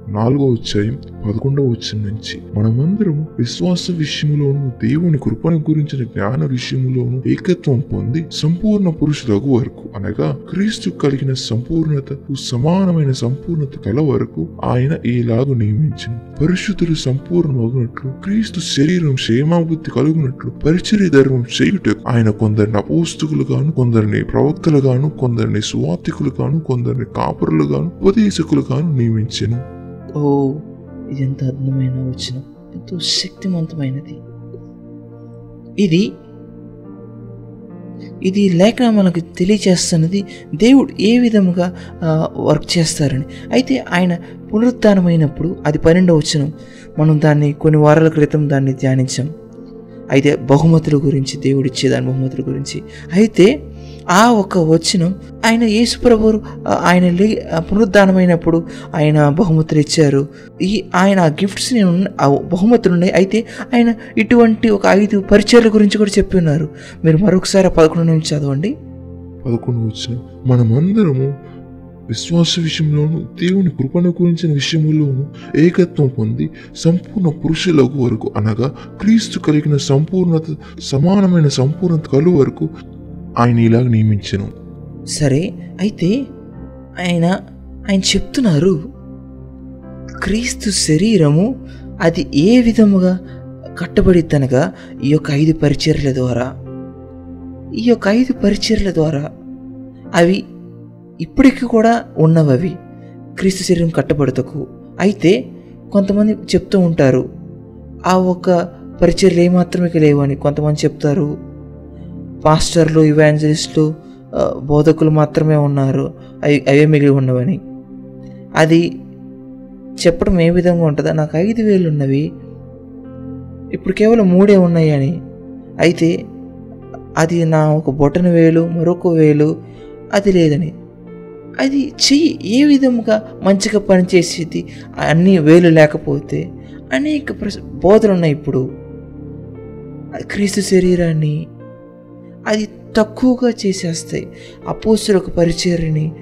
నాలుగో అధ్యాయం పదకొండవ వచ్చిన నుంచి మనమందరం విశ్వాస విషయంలోను దేవుని కృపను గురించిన జ్ఞాన విషయంలోను ఏకత్వం పొంది సంపూర్ణ పురుషులకు వరకు అనగా క్రీస్తు కలిగిన సంపూర్ణతకు సమానమైన సంపూర్ణత కల వరకు ఆయన ఈలాగు నియమించింది పరిశుద్ధులు సంపూర్ణమగునట్లు క్రీస్తు శరీరం క్షేమాభివృద్ధి కలుగునట్లు పరిచర్య ధర్మం చేయుటకు ఆయన కొందరిని అపోస్తుకులుగాను కొందరిని ప్రవక్తలుగాను కొందరిని సువార్థికులుగాను కొందరిని కాపురులుగాను ఉపదేశకులుగాను నియమించను. ఓ ఇది ఎంత అద్భుతమైన వచనం. ఎంతో శక్తివంతమైనది ఇది ఇది లేఖ మనకు తెలియచేస్తున్నది దేవుడు ఏ విధముగా వర్క్ చేస్తారని. అయితే ఆయన పునరుద్ధానమైనప్పుడు అది పన్నెండవ వచనం. మనం దాన్ని కొన్ని వారాల క్రితం దాన్ని ధ్యానించాం. అయితే బహుమతుల గురించి దేవుడిచ్చే దాని బహుమతుల గురించి. అయితే ఆ ఒక వచనం ఆయన యేసుప్రభు ఆయన లే పునరుద్ధానమైనప్పుడు ఆయన బహుమతులు ఇచ్చారు. ఈ ఆయన ఆ గిఫ్ట్స్ని ఆ బహుమతులు ఉన్నాయి. అయితే ఆయన ఇటువంటి ఒక ఐదు పరిచయాల గురించి కూడా చెప్పి ఉన్నారు. మీరు మరొకసారి పదకొండు నుంచి చదవండి. పదకొండు వచ్చిన మనమందరము విశ్వాస విషయంలోను దేవుని కృపను గురించిన విషయంలోను ఏకత్వం పొంది సంపూర్ణ పురుషులకు వరకు అనగా క్రీస్తు కలిగిన సంపూర్ణత సమానమైన సంపూర్ణత కలు వరకు ఆయన ఇలాగ నియమించను. సరే అయితే ఆయన ఆయన చెప్తున్నారు క్రీస్తు శరీరము అది ఏ విధముగా కట్టబడిద్దనగా ఈ యొక్క ఐదు పరిచర్ల ద్వారా? ఈ యొక్క ఐదు పరిచర్ల ద్వారా అవి ఇప్పటికి కూడా ఉన్నవి అవి క్రీస్తు శరీరం కట్టబడతకు. అయితే కొంతమంది చెప్తూ ఉంటారు ఆ ఒక్క పరిచర్లు ఏమాత్రమే లేవు అని కొంతమంది చెప్తారు పాస్టర్లు ఇవాంజలిస్టులు బోధకులు మాత్రమే ఉన్నారు. అవి అవే మిగిలి ఉన్నవని. అది చెప్పడం ఏ విధంగా ఉంటుందో నాకు ఐదు వేలు ఉన్నవి. ఇప్పుడు కేవలం మూడే ఉన్నాయని అయితే అది నా ఒక బొటన వేలు మరొక వేలు అది లేదని. అది చెయ్యి ఏ విధముగా మంచిగా పనిచేసేది? అన్ని వేలు లేకపోతే అనేక ప్రశ్న బోధలు ఉన్నాయి ఇప్పుడు క్రీస్తు శరీరాన్ని అది తక్కువగా చేసేస్తాయి. అపోసులకు పరిచర్ని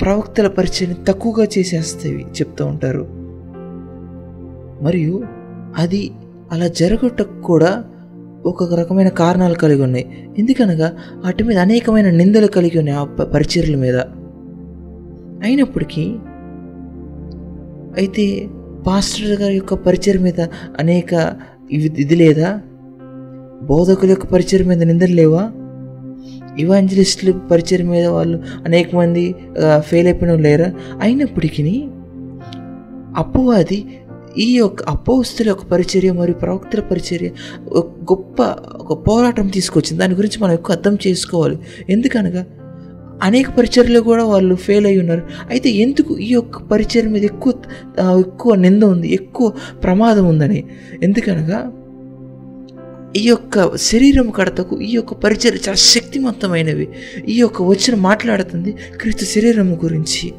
ప్రవక్తల పరిచయని తక్కువగా చేసేస్తాయి చెప్తూ ఉంటారు. మరియు అది అలా జరగటకు కూడా ఒక రకమైన కారణాలు కలిగి ఉన్నాయి. ఎందుకనగా వాటి మీద అనేకమైన నిందలు కలిగి ఉన్నాయి ఆ ప- పరిచర్ల మీద. అయినప్పటికీ అయితే పాస్టర్ గారి యొక్క పరిచయం మీద అనేక ఇది లేదా? బోధకుల యొక్క పరిచయం మీద నిందలు లేవా? ఇవాంజలిస్టుల పరిచయం మీద వాళ్ళు అనేక మంది ఫెయిల్ అయిపోయిన లేరా? అయినప్పటికీ అపవాది ఈ యొక్క అపోస్తుల యొక్క పరిచర్య మరియు ప్రవక్తల పరిచర్య గొప్ప ఒక పోరాటం తీసుకొచ్చింది. దాని గురించి మనం ఎక్కువ అర్థం చేసుకోవాలి. ఎందుకనగా అనేక పరిచర్లు కూడా వాళ్ళు ఫెయిల్ అయి ఉన్నారు. అయితే ఎందుకు ఈ యొక్క పరిచయం మీద ఎక్కువ ఎక్కువ నింద ఉంది ఎక్కువ ప్రమాదం ఉందని? ఎందుకనగా ఈ యొక్క శరీరం కడతకు ఈ యొక్క పరిచయం చాలా శక్తివంతమైనవి ఈ యొక్క వచ్చిన మాట్లాడుతుంది క్రీస్తు శరీరం గురించి.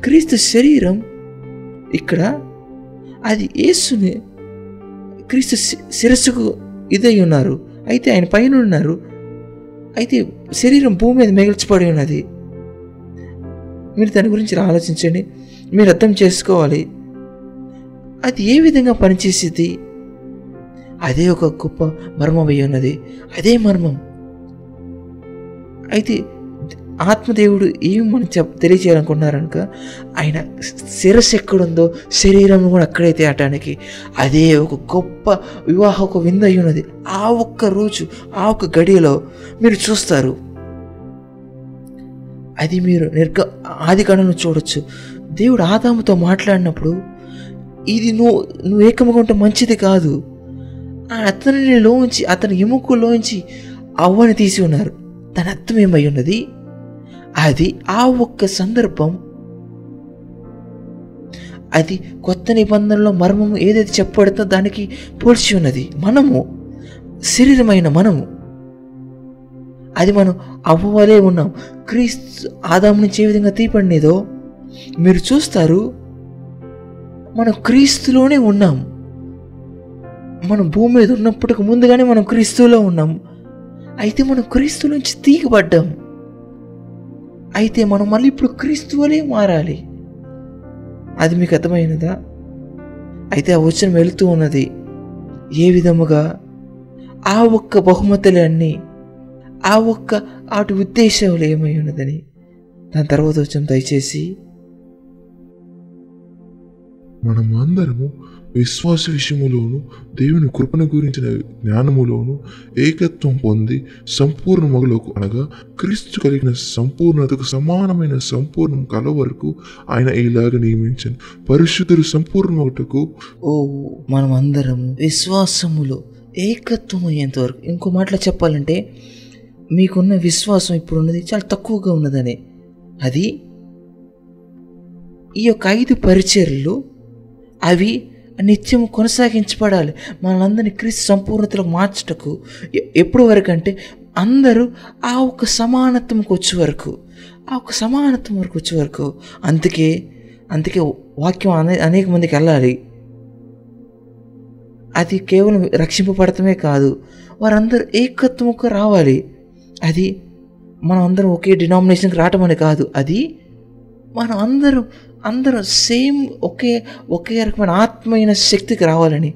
క్రీస్తు శరీరం ఇక్కడ అది యేసుని క్రీస్తు శిరస్సుకు ఇదై ఉన్నారు. అయితే ఆయన పైన ఉన్నారు. అయితే శరీరం భూమి మీద మిగిల్చిపడి ఉన్నది. మీరు దాని గురించి ఆలోచించండి. మీరు అర్థం చేసుకోవాలి. అది ఏ విధంగా పనిచేసేది అదే ఒక గొప్ప మర్మం ఉన్నది. అదే మర్మం. అయితే ఆత్మదేవుడు ఏమి మనం చెప్ తెలియజేయాలనుకున్నారనుక ఆయన శిరస్సు ఎక్కడుందో శరీరం కూడా అక్కడైతే తేటానికి అదే ఒక గొప్ప వివాహ ఒక విందు అయి ఉన్నది. ఆ ఒక్క రోజు ఆ ఒక్క గడియలో మీరు చూస్తారు. అది మీరు నిర్గ ఆది కాలంలో చూడొచ్చు. దేవుడు ఆదాముతో మాట్లాడినప్పుడు ఇది నువ్వు నువ్వు ఏకముగా ఉంటే మంచిది కాదు. అతనిలోంచి అతని ఎముకలోంచి అవ్వని తీసి ఉన్నారు. దాని అర్థం ఏమై ఉన్నది? అది ఆ ఒక్క సందర్భం. అది కొత్త నిబంధనలో మర్మము ఏదైతే చెప్పబడుతుందో దానికి పోల్చి ఉన్నది. మనము శరీరమైన మనము. అది మనం అవ్వవలే ఉన్నాం. క్రీస్తు ఆదాం నుంచి ఏ విధంగా తీపడినేదో మీరు చూస్తారు. మనం క్రీస్తులోనే ఉన్నాం. మనం భూమి మీద ఉన్నప్పటికి ముందుగానే మనం క్రీస్తులో ఉన్నాం. అయితే మనం క్రీస్తు నుంచి తీగబడ్డాం అయితే మనం మళ్ళీ ఇప్పుడు క్రీస్తువులే మారాలి. అది మీకు అర్థమైనదా అయితే ఆ వచనం వెళుతూ ఉన్నది. ఏ విధముగా? ఆ ఒక్క బహుమతులన్నీ ఆ ఒక్క ఆటి ఉద్దేశాలు ఏమై ఉన్నదని. దాని తర్వాత వచ్చాం దయచేసి. మనం అందరము విశ్వాస విషయములోను దేవుని కృపను గురించిన జ్ఞానములోను ఏకత్వం పొంది సంపూర్ణ మగులకు అనగా క్రీస్తు కలిగిన సంపూర్ణతకు సమానమైన సంపూర్ణం కల వరకు ఆయన ఇలాగ నియమించాను. పరిశుద్ధులు సంపూర్ణ ఒకటకు ఓ మనం అందరము విశ్వాసములో ఏకత్వం అయ్యేంత వరకు. ఇంకో మాటలో చెప్పాలంటే మీకున్న విశ్వాసం ఇప్పుడు ఉన్నది చాలా తక్కువగా ఉన్నదని. అది ఈ యొక్క ఐదు పరిచర్లు అవి నిత్యం కొనసాగించబడాలి. మనందరినీ క్రీస్తు సంపూర్ణతలకు మార్చుటకు ఎప్పుడు వరకు అంటే అందరూ ఆ ఒక సమానత్వంకి వచ్చే వరకు ఆ ఒక సమానత్వం వరకు వచ్చే వరకు. అందుకే అందుకే వాక్యం అనే అనేక మందికి వెళ్ళాలి. అది కేవలం రక్షింపబడటమే కాదు వారందరూ ఏకత్వముకు రావాలి. అది మనం అందరం ఒకే డినామినేషన్కి రావటం అని కాదు అది మనం అందరం అందరం సేమ్ ఒకే ఒకే రకమైన ఆత్మైన శక్తికి రావాలని.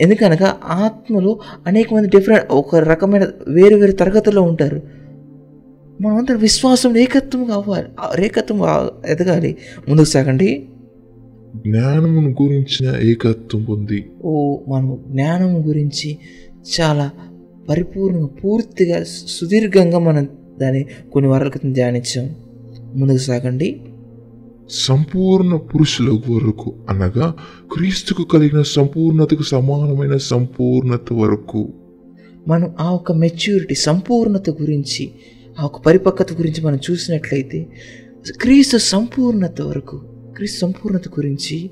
ఎందుకనగా ఆత్మలో అనేక మంది డిఫరెంట్ ఒక రకమైన వేరు వేరు తరగతుల్లో ఉంటారు. మనం అందరం విశ్వాసం ఏకత్వం కావాలి ఏకత్వం ఎదగాలి. ముందుకు సాగండి. జ్ఞానమును గురించిన ఏకత్వం పొంది. ఓ మనం జ్ఞానం గురించి చాలా పరిపూర్ణంగా పూర్తిగా సుదీర్ఘంగా మనం దాన్ని కొన్ని వారాల క్రితం ధ్యానించాం. ముందుకు సాగండి. సంపూర్ణ పురుషుల వరకు అనగా క్రీస్తుకు కలిగిన సంపూర్ణతకు సమానమైన సంపూర్ణత వరకు. మనం ఆ ఒక మెచ్యూరిటీ సంపూర్ణత గురించి ఆ ఒక పరిపక్వత గురించి మనం చూసినట్లయితే క్రీస్తు సంపూర్ణత వరకు క్రీస్తు సంపూర్ణత గురించి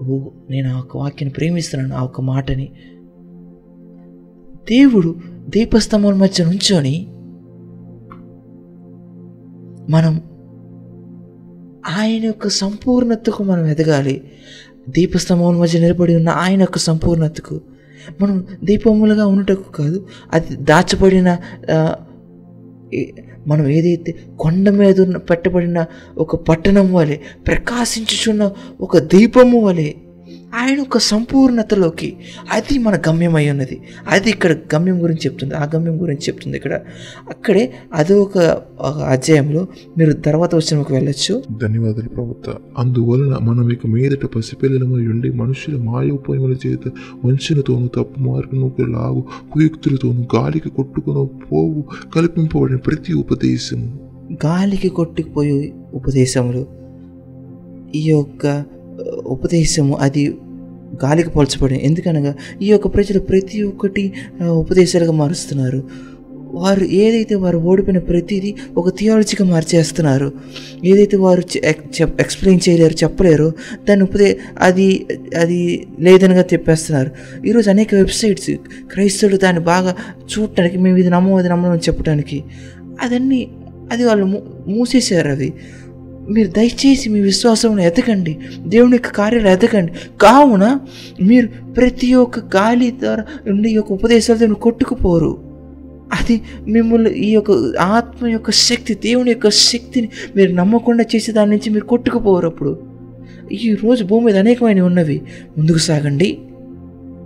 ఓ నేను ఆ ఒక వాక్యాన్ని ప్రేమిస్తున్నాను ఆ ఒక మాటని. దేవుడు దీపస్తంభం మధ్య నుంచొని మనం ఆయన యొక్క సంపూర్ణతకు మనం ఎదగాలి. దీపస్తంభం మధ్య నిలబడి ఉన్న ఆయన యొక్క సంపూర్ణతకు. మనం దీపములుగా ఉండటకు కాదు అది దాచబడిన మనం ఏదైతే కొండ మీద ఉన్న పెట్టబడిన ఒక పట్టణం వలె ప్రకాశించుచున్న ఒక దీపము వలె ఆయన ఒక సంపూర్ణతలోకి అది మన గమ్యం అయి ఉన్నది. అది ఇక్కడ గమ్యం గురించి చెప్తుంది. ఆ గమ్యం గురించి చెప్తుంది ఇక్కడ. అక్కడే అది ఒక అధ్యాయంలో మీరు తర్వాత వచ్చినకు వెళ్ళొచ్చు. ధన్యవాదాలు ప్రవక్త అందువలన మనం ఇక మీదట పసిపిల్లలమై ఉండి మనుషుల మాయోపయముల చేత వంచనతోనూ తప్పు మార్గంలోకి లాగు కుయుక్తులతోనూ గాలికి కొట్టుకుని పోవు కల్పింపబడిన ప్రతి ఉపదేశము గాలికి కొట్టుకుపోయే ఉపదేశములు ఈ యొక్క ఉపదేశము అది గాలికి పోల్చబడి ఎందుకనగా ఈ యొక్క ప్రజలు ప్రతి ఒక్కటి ఉపదేశాలుగా మారుస్తున్నారు. వారు ఏదైతే వారు ఓడిపోయిన ప్రతిదీ ఒక థియాలజీగా మార్చేస్తున్నారు. ఏదైతే వారు చెప్- ఎక్స్ప్లెయిన్ చేయలేరు చెప్పలేరు దాన్ని ఉపదే అది అది లేదనగా చెప్పేస్తున్నారు ఈరోజు అనేక వెబ్సైట్స్ క్రైస్తవులు దాన్ని బాగా చూడటానికి మేము ఇది నమ్మం అది నమ్మడం చెప్పడానికి అదన్నీ అది వాళ్ళు మూ- మూసేశారు అవి. మీరు దయచేసి మీ విశ్వాసంలో ఎదగండి. దేవుని యొక్క కార్యాలు ఎదగండి. కావున మీరు ప్రతి ఒక్క గాలి ద్వారా ఉండే ఈ యొక్క ఉపదేశాలతో కొట్టుకుపోరు. అది మిమ్మల్ని ఈ యొక్క ఆత్మ యొక్క శక్తి దేవుని యొక్క శక్తిని మీరు నమ్మకుండా చేసే దాని నుంచి మీరు కొట్టుకుపోరు అప్పుడు. ఈ రోజు భూమి మీద అనేకమైనవి ఉన్నవి. ముందుకు సాగండి.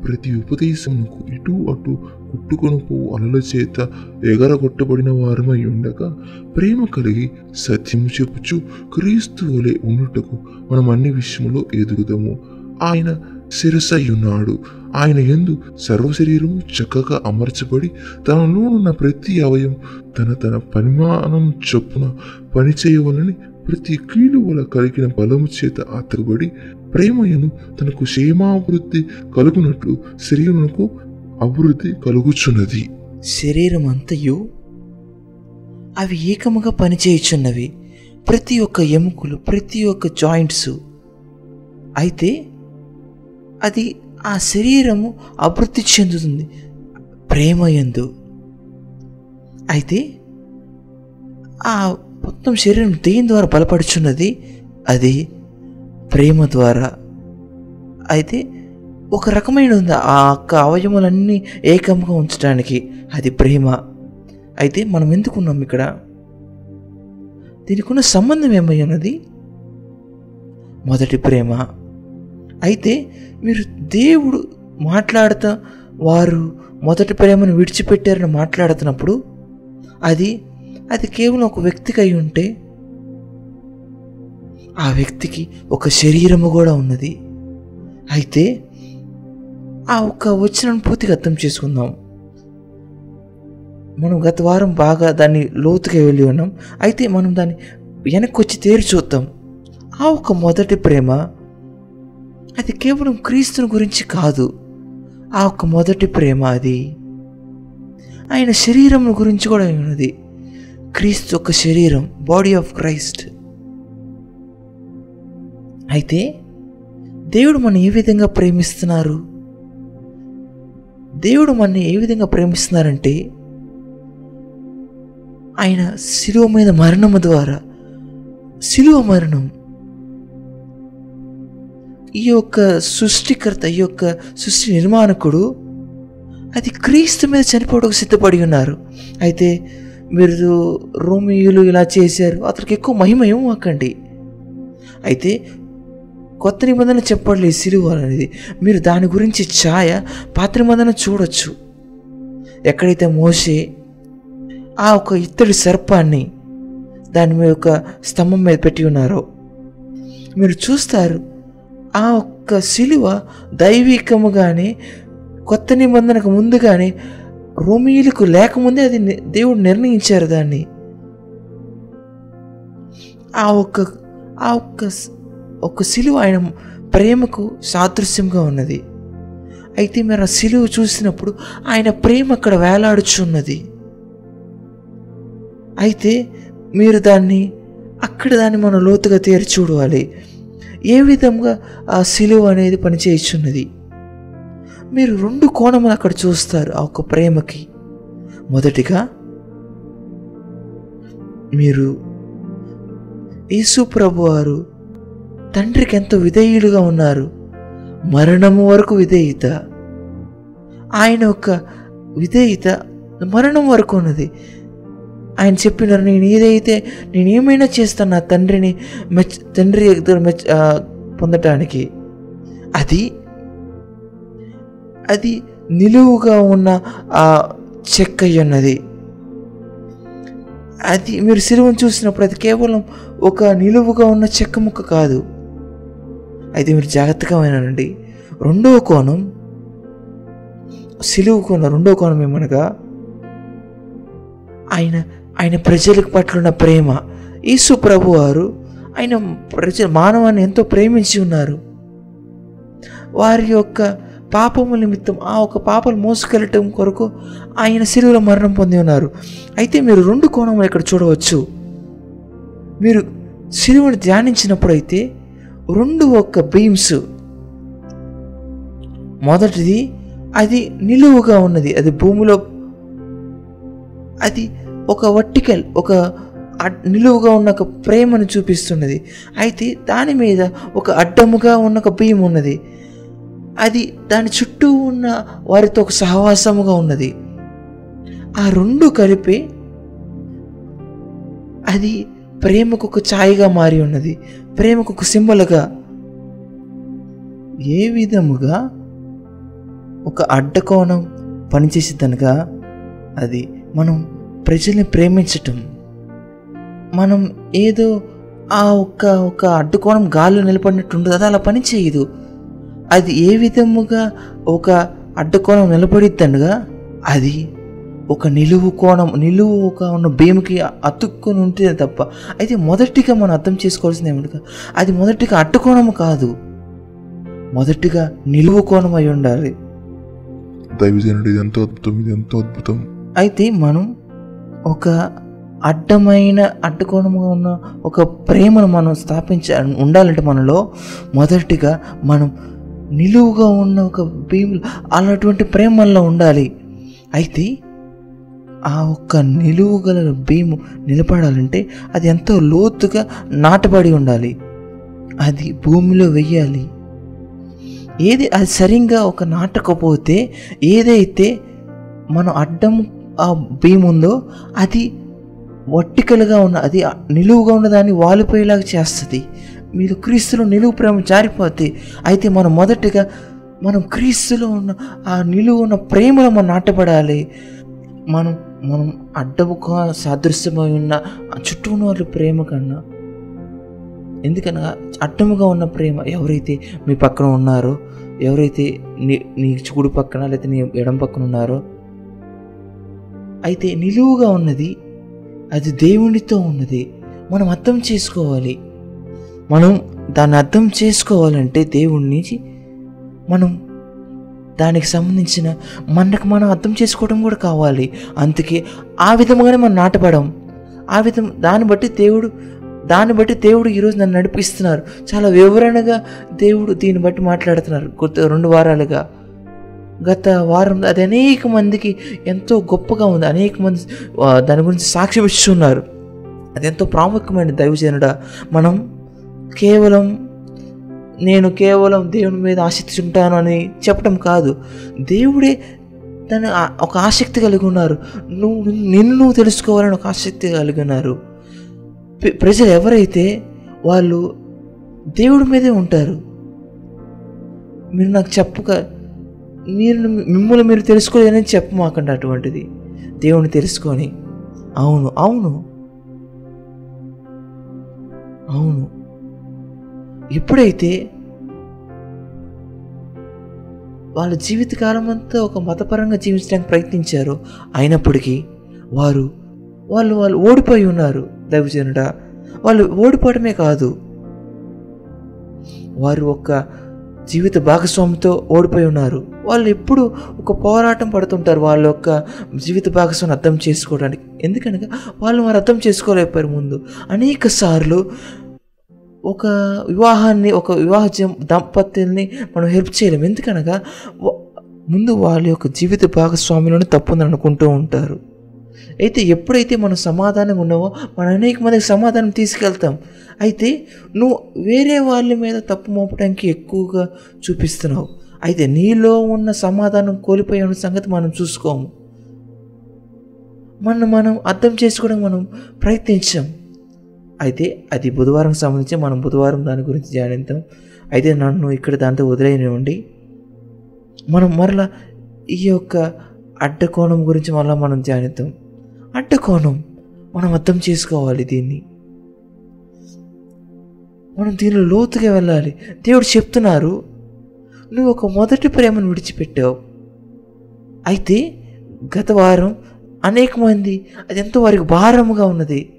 ప్రతి ఉపదేశమునకు ఇటు అటు కుట్టుకొని పోవు అలల చేత ఎగరగొట్టబడిన వారమై ఉండగా ప్రేమ కలిగి సత్యము చెప్పుచు క్రీస్తు వలె ఉండుటకు మనం అన్ని విషయంలో ఎదుగుదాము. ఆయన శిరసయ్యున్నాడు. ఆయన ఎందు సర్వ శరీరము చక్కగా అమర్చబడి తనలోనున్న ప్రతి అవయం తన తన పరిమాణం చొప్పున పనిచేయవలని ప్రతి కీలు వల్ల కలిగిన బలము చేత అతకబడి ప్రేమయను తనకు క్షేమాభివృద్ధి కలుగునట్లు శరీరమునకు అభివృద్ధి కలుగుచున్నది. శరీరం అంతయు అవి ఏకముగా పనిచేయుచున్నవి. ప్రతి ఒక్క ఎముకలు ప్రతి ఒక్క జాయింట్స్. అయితే అది ఆ శరీరము అభివృద్ధి చెందుతుంది ప్రేమ ఎందు. అయితే ఆ మొత్తం శరీరం దేని ద్వారా బలపడుచున్నది? అది ప్రేమ ద్వారా. అయితే ఒక రకమైన ఉంది ఆ యొక్క అవయములన్నీ ఏకంగా ఉంచడానికి అది ప్రేమ. అయితే మనం ఎందుకున్నాం ఇక్కడ? దీనికి ఉన్న సంబంధం ఏమై ఉన్నది? మొదటి ప్రేమ. అయితే మీరు దేవుడు మాట్లాడుతా వారు మొదటి ప్రేమను విడిచిపెట్టారని మాట్లాడుతున్నప్పుడు అది అది కేవలం ఒక వ్యక్తికి అయి ఉంటే ఆ వ్యక్తికి ఒక శరీరము కూడా ఉన్నది. అయితే ఆ ఒక్క వచనం పూర్తిగా అర్థం చేసుకుందాం. మనం గత వారం బాగా దాన్ని లోతుగా వెళ్ళి ఉన్నాం. అయితే మనం దాన్ని వెనక్కి వచ్చి తేరి చూద్దాం. ఆ ఒక మొదటి ప్రేమ అది కేవలం క్రీస్తుని గురించి కాదు. ఆ ఒక్క మొదటి ప్రేమ అది. ఆయన శరీరం గురించి కూడా ఉన్నది. క్రీస్తు ఒక శరీరం బాడీ ఆఫ్ క్రైస్ట్ అయితే దేవుడు మనం ఏ విధంగా ప్రేమిస్తున్నారు? దేవుడు మనని ఏ విధంగా ప్రేమిస్తున్నారంటే ఆయన శిలువ మీద మరణము ద్వారా శిలువ మరణం ఈ యొక్క సృష్టికర్త ఈ యొక్క సృష్టి నిర్మాణకుడు అది క్రీస్తు మీద చనిపోవడానికి సిద్ధపడి ఉన్నారు. అయితే మీరు రోమియోలు ఇలా చేశారు అతనికి ఎక్కువ మహిమ ఏమకండి అయితే కొత్త నిబంధన చెప్పట్లేదు సిలువ అనేది. మీరు దాని గురించి ఛాయ పాత నిబంధన చూడొచ్చు. ఎక్కడైతే మోసే ఆ ఒక ఇత్తడి సర్పాన్ని దాని మీద ఒక స్తంభం మీద పెట్టి ఉన్నారో మీరు చూస్తారు ఆ ఒక్క సిలువ దైవికముగానే కొత్త నిబంధనకు ముందుగానే రోమిలకు లేకముందే అది దేవుడు నిర్ణయించారు దాన్ని. ఆ ఒక్క ఆ ఒక్క ఒక సిలువ ఆయన ప్రేమకు సాదృశ్యంగా ఉన్నది. అయితే మీరు ఆ సిలువ చూసినప్పుడు ఆయన ప్రేమ అక్కడ వేలాడుచున్నది. అయితే మీరు దాన్ని అక్కడ దాన్ని మనం లోతుగా తీరి చూడాలి ఏ విధంగా ఆ సిలువ అనేది పనిచేయుచున్నది? మీరు రెండు కోణములు అక్కడ చూస్తారు ఆ ఒక్క ప్రేమకి. మొదటిగా మీరు యేసు ప్రభు వారు తండ్రికి ఎంతో విధేయులుగా ఉన్నారు. మరణము వరకు విధేయత. ఆయన యొక్క విధేయత మరణం వరకు ఉన్నది. ఆయన చెప్పినారు నేను ఏదైతే నేను ఏమైనా చేస్తాను నా తండ్రిని మెచ్చ తండ్రి దగ్గర మెచ్చ పొందటానికి అది అది నిలువుగా ఉన్న ఆ చెక్క ఉన్నది. అది మీరు సిలువను చూసినప్పుడు అది కేవలం ఒక నిలువుగా ఉన్న చెక్క ముక్క కాదు. అయితే మీరు జాగ్రత్తగా వినండి. రెండవ కోణం సిలువు కోణం రెండవ కోణం ఏమనగా ఆయన ఆయన ప్రజలకు పట్ల ఉన్న ప్రేమ. యేసు ప్రభు వారు ఆయన ప్రజ మానవాన్ని ఎంతో ప్రేమించి ఉన్నారు. వారి యొక్క పాపము నిమిత్తం ఆ ఒక పాపలు మోసుకెళ్ళటం కొరకు ఆయన శిలువుల మరణం పొంది ఉన్నారు. అయితే మీరు రెండు కోణములు ఇక్కడ చూడవచ్చు. మీరు సిలువను ధ్యానించినప్పుడు అయితే రెండు ఒక్క బీమ్స్. మొదటిది అది నిలువుగా ఉన్నది. అది భూమిలో అది ఒక వర్టికల్ ఒక అడ్- నిలువుగా ఉన్న ఒక ప్రేమను చూపిస్తున్నది. అయితే దాని మీద ఒక అడ్డముగా ఉన్న ఒక భీమ్ ఉన్నది. అది దాని చుట్టూ ఉన్న వారితో ఒక సహవాసముగా ఉన్నది. ఆ రెండు కలిపి అది ప్రేమకు ఒక ఛాయగా మారి ఉన్నది. ప్రేమకు ఒక సింబల్గా ఏ విధముగా ఒక అడ్డకోణం పనిచేసేదనగా అది మనం ప్రజల్ని ప్రేమించటం మనం ఏదో ఆ ఒక్క ఒక అడ్డుకోణం గాల్లో నిలబడినట్టు ఉండదు అది అలా పని చేయదు అది ఏ విధముగా ఒక అడ్డుకోణం నిలబడిద్దనగా అది ఒక నిలువు కోణం నిలువుగా ఉన్న భీముకి అతుక్కొని ఉంటే తప్ప అయితే మొదటిగా మనం అర్థం చేసుకోవాల్సింది ఏమిటగా? అది మొదటిగా అడ్డుకోణము కాదు. మొదటిగా నిలువు కోణం అయి ఉండాలి. దైవజనుడు ఇది ఎంతో అద్భుతం ఇది ఎంతో అద్భుతం. అయితే మనం ఒక అడ్డమైన అడ్డకోణంగా ఉన్న ఒక ప్రేమను మనం స్థాపించ ఉండాలంటే మనలో మొదటిగా మనం నిలువుగా ఉన్న ఒక భీములు అలాంటి ప్రేమ మనలో ఉండాలి. అయితే ఆ ఒక్క నిలువు గల భీము నిలబడాలంటే అది ఎంతో లోతుగా నాటబడి ఉండాలి. అది భూమిలో వెయ్యాలి. ఏది అది సరిగ్గా ఒక నాటకపోతే ఏదైతే మనం అడ్డం ఆ భీము ఉందో అది వర్టికల్గా ఉన్న అది నిలువుగా ఉన్న దాన్ని వాలిపోయేలాగా చేస్తుంది. మీరు క్రీస్తులో నిలువు ప్రేమ జారిపోతే అయితే మనం మొదటిగా మనం క్రీస్తులో ఉన్న ఆ నిలువు ఉన్న ప్రేమలో మనం నాటపడాలి మనం మనం అడ్డముగా సాదృశ్యమై ఉన్న చుట్టూ ఉన్న వాళ్ళ ప్రేమ కన్నా ఎందుకనగా అడ్డముగా ఉన్న ప్రేమ ఎవరైతే మీ పక్కన ఉన్నారో ఎవరైతే నీ నీ చూడు పక్కన లేకపోతే నీ ఎడం పక్కన ఉన్నారో అయితే నిలువుగా ఉన్నది అది దేవునితో ఉన్నది. మనం అర్థం చేసుకోవాలి. మనం దాన్ని అర్థం చేసుకోవాలంటే దేవుణ్ణి మనం దానికి సంబంధించిన మనకు మనం అర్థం చేసుకోవడం కూడా కావాలి. అందుకే ఆ విధముగానే మనం నాటపడం ఆ విధం దాన్ని బట్టి దేవుడు దాన్ని బట్టి దేవుడు ఈరోజు నన్ను నడిపిస్తున్నారు. చాలా వివరణగా దేవుడు దీన్ని బట్టి మాట్లాడుతున్నారు. కొత్త రెండు వారాలుగా. గత వారం అది అనేక మందికి ఎంతో గొప్పగా ఉంది. అనేక మంది దాని గురించి సాక్షి ఇస్తున్నారు అది ఎంతో ప్రాముఖ్యమైన దైవజనుడ. మనం కేవలం నేను కేవలం దేవుని మీద ఆసక్తి ఉంటాను అని చెప్పడం కాదు. దేవుడే తను ఒక ఆసక్తి కలిగి ఉన్నారు. నువ్వు నిన్ను నువ్వు తెలుసుకోవాలని ఒక ఆసక్తి కలిగి ఉన్నారు. ప్రజలు ఎవరైతే వాళ్ళు దేవుడి మీదే ఉంటారు మీరు నాకు చెప్పక మీరు మిమ్మల్ని మీరు తెలుసుకోలేదని చెప్పమాకండి అటువంటిది. దేవుని తెలుసుకొని అవును అవును అవును. ఎప్పుడైతే వాళ్ళ జీవితకాలం అంతా ఒక మతపరంగా జీవించడానికి ప్రయత్నించారు అయినప్పటికీ వారు వాళ్ళు వాళ్ళు ఓడిపోయి ఉన్నారు దైవజనుడ. వాళ్ళు ఓడిపోవడమే కాదు. వారు ఒక జీవిత భాగస్వామితో ఓడిపోయి ఉన్నారు. వాళ్ళు ఎప్పుడు ఒక పోరాటం పడుతుంటారు. వాళ్ళ యొక్క జీవిత భాగస్వామిని అర్థం చేసుకోవడానికి. ఎందుకనగా వాళ్ళు వారు అర్థం చేసుకోలేకపోయారు ముందు. అనేక సార్లు ఒక వివాహాన్ని ఒక వివాహ దంపతుల్ని మనం హెల్ప్ చేయలేం ఎందుకనగా ముందు వాళ్ళ యొక్క జీవిత భాగస్వామిలోనే తప్పుందని అనుకుంటూ ఉంటారు. అయితే ఎప్పుడైతే మనం సమాధానం ఉన్నావో మనం అనేక మందికి సమాధానం తీసుకెళ్తాం. అయితే నువ్వు వేరే వాళ్ళ మీద తప్పు మోపడానికి ఎక్కువగా చూపిస్తున్నావు. అయితే నీలో ఉన్న సమాధానం కోల్పోయే ఉన్న సంగతి మనం చూసుకోము. మనం మనం అర్థం చేసుకోవడం మనం ప్రయత్నించాం. అయితే అది బుధవారం సంబంధించి మనం బుధవారం దాని గురించి జానిద్దాం అయితే నన్ను ఇక్కడ దాంతో వదిలేనివ్వండి. మనం మరలా ఈ యొక్క అడ్డకోణం గురించి మళ్ళీ మనం జానిద్దాం అడ్డకోణం. మనం అర్థం చేసుకోవాలి దీన్ని. మనం దీనిలో లోతుగా వెళ్ళాలి. దేవుడు చెప్తున్నారు నువ్వు ఒక మొదటి ప్రేమను విడిచిపెట్టావు. అయితే గత వారం అనేక మంది అది ఎంతో వారికి భారముగా ఉన్నది.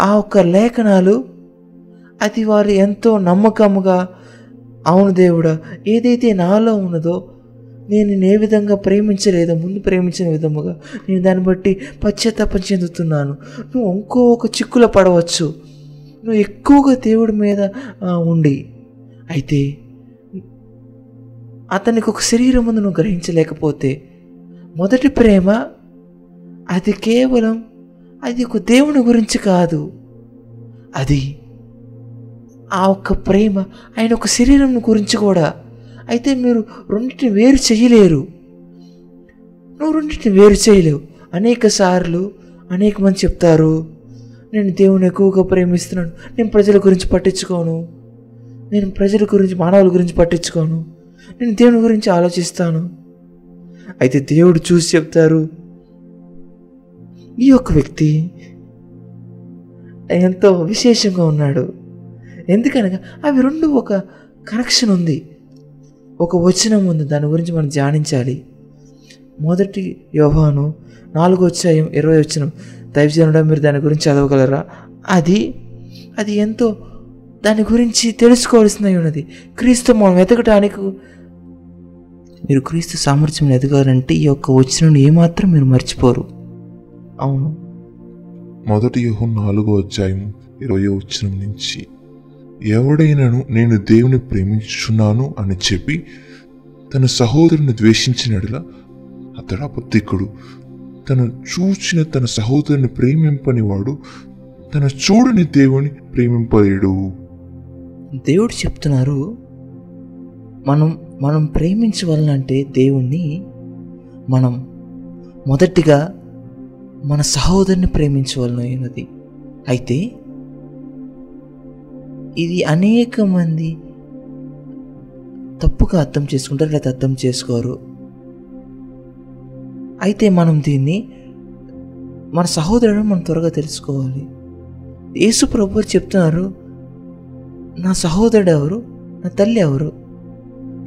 ఆ ఒక్క లేఖనాలు అది వారు ఎంతో నమ్మకముగా అవును దేవుడా ఏదైతే నాలో ఉన్నదో నేను ఏ విధంగా ప్రేమించలేదు ముందు ప్రేమించిన విధముగా నేను దాన్ని బట్టి పశ్చాత్తాపం చెందుతున్నాను. నువ్వు ఇంకో ఒక చిక్కులో పడవచ్చు. నువ్వు ఎక్కువగా దేవుడి మీద ఉండి. అయితే అతనికి ఒక శరీరం ముందు నువ్వు గ్రహించలేకపోతే మొదటి ప్రేమ అది కేవలం అది ఒక దేవుని గురించి కాదు. అది ఆ ఒక్క ప్రేమ ఆయన ఒక శరీరం గురించి కూడా. అయితే మీరు రెండింటిని వేరు చేయలేరు. నువ్వు రెండింటిని వేరు చేయలేవు. అనేక సార్లు అనేక మంది చెప్తారు నేను దేవుని ఎక్కువగా ప్రేమిస్తున్నాను. నేను ప్రజల గురించి పట్టించుకోను. నేను ప్రజల గురించి మానవుల గురించి పట్టించుకోను. నేను దేవుని గురించి ఆలోచిస్తాను. అయితే దేవుడు చూసి చెప్తారు ఈ యొక్క వ్యక్తి ఎంతో విశేషంగా ఉన్నాడు. ఎందుకనగా అవి రెండు ఒక కనెక్షన్ ఉంది. ఒక వచనం ఉంది. దాని గురించి మనం ధ్యానించాలి. మొదటి యోహాను నాలుగో అధ్యాయం ఇరవై వచనం. దైవజనుడా మీరు దాని గురించి చదవగలరా? అది అది ఎంతో దాని గురించి తెలుసుకోవాల్సినవి ఉన్నది. క్రీస్తు మనం వెతకటానికి మీరు క్రీస్తు సామర్థ్యం ఎదగాలంటే ఈ యొక్క వచనం ఏమాత్రం మీరు మర్చిపోరు. అవును. మొదటి యుహు నాలుగో అధ్యాయం ఇరవై వచనం నుంచి ఎవడైనను నేను దేవుని ప్రేమించున్నాను అని చెప్పి తన సహోదరుని ద్వేషించినట్లా అతడు అబద్ధికుడు. తను చూచిన తన సహోదరుని ప్రేమింపని వాడు తన చూడని దేవుని ప్రేమింపలేడు. దేవుడు చెప్తున్నారు మనం మనం ప్రేమించవాలంటే దేవుణ్ణి మనం మొదటిగా మన సహోదరుని ప్రేమించవలనది అయితే ఇది అనేక మంది తప్పుగా అర్థం చేసుకుంటారు లేదా అర్థం చేసుకోరు. అయితే మనం దీన్ని మన సహోదరుడు మనం త్వరగా తెలుసుకోవాలి. యేసు ప్రభు చెప్తున్నారు నా సహోదరుడు ఎవరు? నా తల్లి ఎవరు?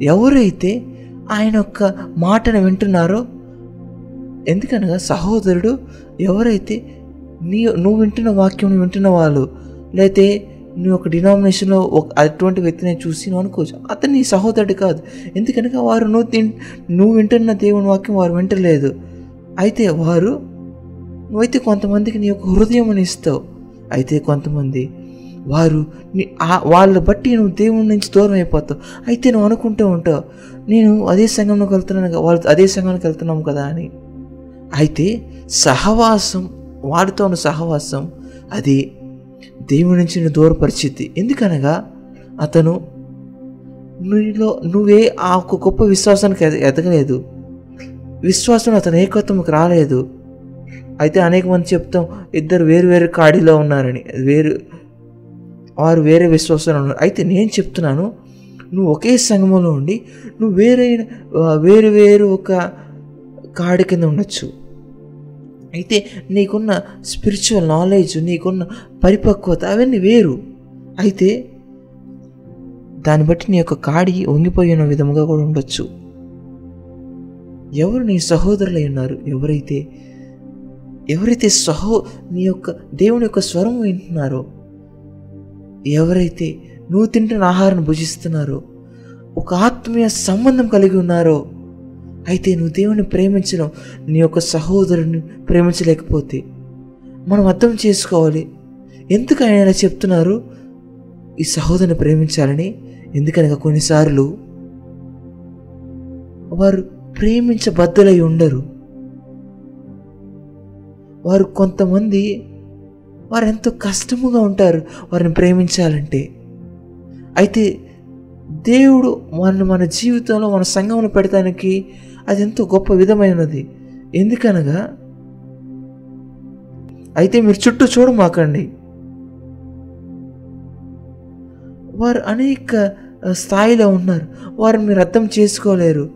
ఎవరైతే ఆయన యొక్క మాటను వింటున్నారో ఎందుకనగా సహోదరుడు ఎవరైతే నీ నువ్వు వింటున్న వాక్యం వింటున్న వాళ్ళు లేతే నువ్వు ఒక డినామినేషన్లో ఒక అటువంటి వ్యక్తిని చూసి నువ్వు అనుకోవచ్చు. అతను నీ సహోదరుడు కాదు. ఎందుకనగా వారు నువ్వు తిన్ నువ్వు వింటున్న దేవుని వాక్యం వారు వింటలేదు. అయితే వారు నువ్వైతే కొంతమందికి నీ యొక్క హృదయం ఇస్తావు. అయితే కొంతమంది వారు నీ వాళ్ళు వాళ్ళ బట్టి నువ్వు దేవుని నుంచి దూరం అయిపోతావు. అయితే నువ్వు అనుకుంటూ ఉంటావు నేను అదే సంఘంలోకి వెళ్తున్నాను వాళ్ళు అదే సంఘానికి వెళ్తున్నాం కదా అని. అయితే సహవాసం వారితో ఉన్న సహవాసం అది దేవుని నుంచి నువ్వు దూరపరిచిద్ది. ఎందుకనగా అతను నీలో నువ్వే ఆ ఒక గొప్ప విశ్వాసానికి ఎదగలేదు. విశ్వాసం అతను ఏకత్వంకి రాలేదు. అయితే అనేక మంది చెప్తాం ఇద్దరు వేరు వేరు కాడిలో ఉన్నారని వేరు వారు వేరే విశ్వాసాలు ఉన్నారు. అయితే నేను చెప్తున్నాను నువ్వు ఒకే సంఘంలో ఉండి నువ్వు వేరే వేరు వేరు ఒక కాడి కింద ఉండొచ్చు. అయితే నీకున్న స్పిరిచువల్ నాలెడ్జ్ నీకున్న పరిపక్వత అవన్నీ వేరు. అయితే దాన్ని బట్టి నీ యొక్క కాడి వంగిపోయిన విధముగా కూడా ఉండొచ్చు. ఎవరు నీ సహోదరులై ఉన్నారు? ఎవరైతే ఎవరైతే సహో నీ యొక్క దేవుని యొక్క స్వరం వింటున్నారో ఎవరైతే నువ్వు తింటున్న ఆహారాన్ని భుజిస్తున్నారో ఒక ఆత్మీయ సంబంధం కలిగి ఉన్నారో అయితే నువ్వు దేవుని ప్రేమించడం నీ యొక్క సహోదరుని ప్రేమించలేకపోతే మనం అర్థం చేసుకోవాలి. ఎందుకు ఆయన ఇలా చెప్తున్నారు? ఈ సహోదరుని ప్రేమించాలని. ఎందుకనగా కొన్నిసార్లు వారు ప్రేమించబద్దులై ఉండరు. వారు కొంతమంది వారు ఎంతో కష్టముగా ఉంటారు వారిని ప్రేమించాలంటే. అయితే దేవుడు మన మన జీవితంలో మన సంఘమును పెడతానికి అది ఎంతో గొప్ప విధమైనది. ఎందుకనగా? అయితే మీరు చుట్టూ చూడమాకండి వారు అనేక స్థాయిలో ఉన్నారు వారిని మీరు అర్థం చేసుకోలేరు.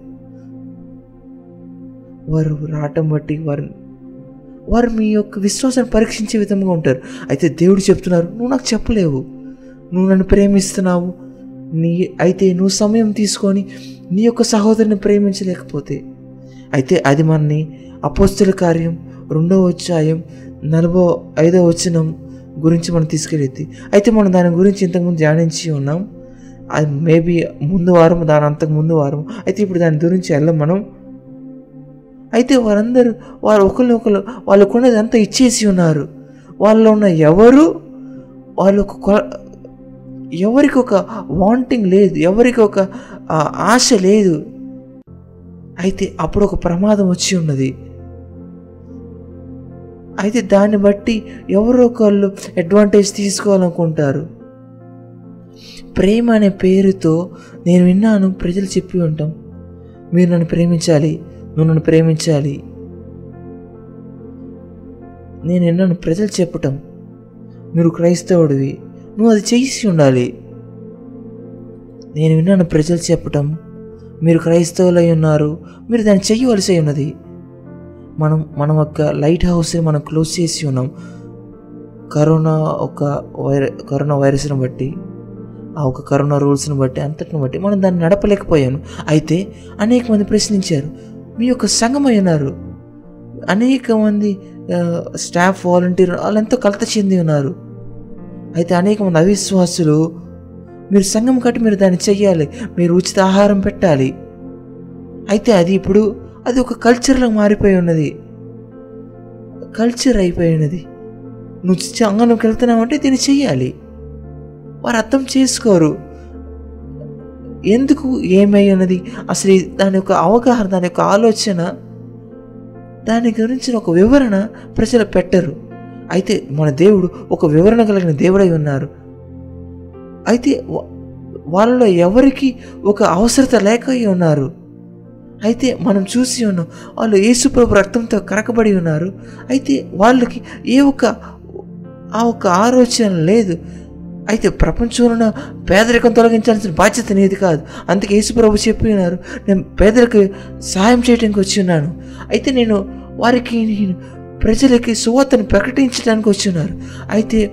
వారు రావటం బట్టి వారు వారు మీ యొక్క విశ్వాసాన్ని పరీక్షించే విధంగా ఉంటారు. అయితే దేవుడు చెప్తున్నారు నువ్వు నాకు చెప్పలేవు. నువ్వు నన్ను ప్రేమిస్తున్నావు. నీ అయితే నువ్వు సమయం తీసుకొని నీ యొక్క సహోదరుని ప్రేమించలేకపోతే అయితే అది మనని అపోస్తుల కార్యం రెండవ అధ్యాయం నలభో ఐదవ వచనం గురించి మనం తీసుకెళ్ళేది. అయితే మనం దాని గురించి ఇంతకుముందు ధ్యానించి ఉన్నాం. అది మేబీ ముందు వారం దాని అంతకు ముందు వారం. అయితే ఇప్పుడు దాని గురించి వెళ్ళం మనం. అయితే వారందరూ వారు ఒకరిని ఒకరు వాళ్ళకున్నది అంతా ఇచ్చేసి ఉన్నారు. వాళ్ళలో ఉన్న ఎవరు? వాళ్ళకు కొ- ఎవరికి ఒక వాంటింగ్ లేదు ఎవరికి ఒక ఆశ లేదు. అయితే అప్పుడు ఒక ప్రమాదం వచ్చి ఉన్నది. అయితే దాన్ని బట్టి ఎవరో ఒకళ్ళు అడ్వాంటేజ్ తీసుకోవాలనుకుంటారు. ప్రేమ అనే పేరుతో నేను విన్నాను ప్రజలు చెప్పి ఉంటాం. మీరు నన్ను ప్రేమించాలి నువ్వు నన్ను ప్రేమించాలి. నేను విన్నాను ప్రజలు చెప్పటం. మీరు క్రైస్తవుడివి. నువ్వు అది చేసి ఉండాలి. నేను విన్నాను ప్రజలు చెప్పటం. మీరు క్రైస్తవులై ఉన్నారు. మీరు దాన్ని చేయవలసి ఉన్నది. మనం మనం ఒక లైట్ హౌస్ని మనం క్లోజ్ చేసి ఉన్నాం. కరోనా ఒక వైర కరోనా వైరస్ని బట్టి ఆ ఒక కరోనా రూల్స్ని బట్టి అంతటిని బట్టి మనం దాన్ని నడపలేకపోయాను. అయితే అనేక మంది ప్రశ్నించారు మీ యొక్క సంఘమై ఉన్నారు. అనేక మంది స్టాఫ్ వాలంటీర్ వాళ్ళంతా కలత చెంది ఉన్నారు. అయితే అనేక మంది అవిశ్వాసులు మీరు సంఘం కట్టి మీరు దాన్ని చెయ్యాలి మీరు ఉచిత ఆహారం పెట్టాలి. అయితే అది ఇప్పుడు అది ఒక కల్చర్లో మారిపోయి ఉన్నది. కల్చర్ అయిపోయి ఉన్నది. నువ్వు సంఘంలోకి వెళ్తున్నావంటే దీన్ని చెయ్యాలి. వారు అర్థం చేసుకోరు. ఎందుకు ఏమై ఉన్నది? అసలు దాని యొక్క అవగాహన దాని యొక్క ఆలోచన దాని గురించిన ఒక వివరణ ప్రజలు పెట్టరు. అయితే మన దేవుడు ఒక వివరణ కలిగిన దేవుడై ఉన్నారు. అయితే వాళ్ళలో ఎవరికి ఒక అవసరత లేక ఉన్నారు? అయితే మనం చూసి ఉన్నాం వాళ్ళు యేసుప్రభు రక్తంతో కరకబడి ఉన్నారు. అయితే వాళ్ళకి ఏ ఒక్క ఆ ఒక్క ఆలోచన లేదు. అయితే ప్రపంచంలో పేదరికం తొలగించాల్సిన బాధ్యత నీది కాదు. అందుకే యేసుప్రభు చెప్పి ఉన్నారు నేను పేదరికి సహాయం చేయడానికి వచ్చి ఉన్నాను. అయితే నేను వారికి నేను ప్రజలకి సువార్తను ప్రకటించడానికి వచ్చి ఉన్నారు అయితే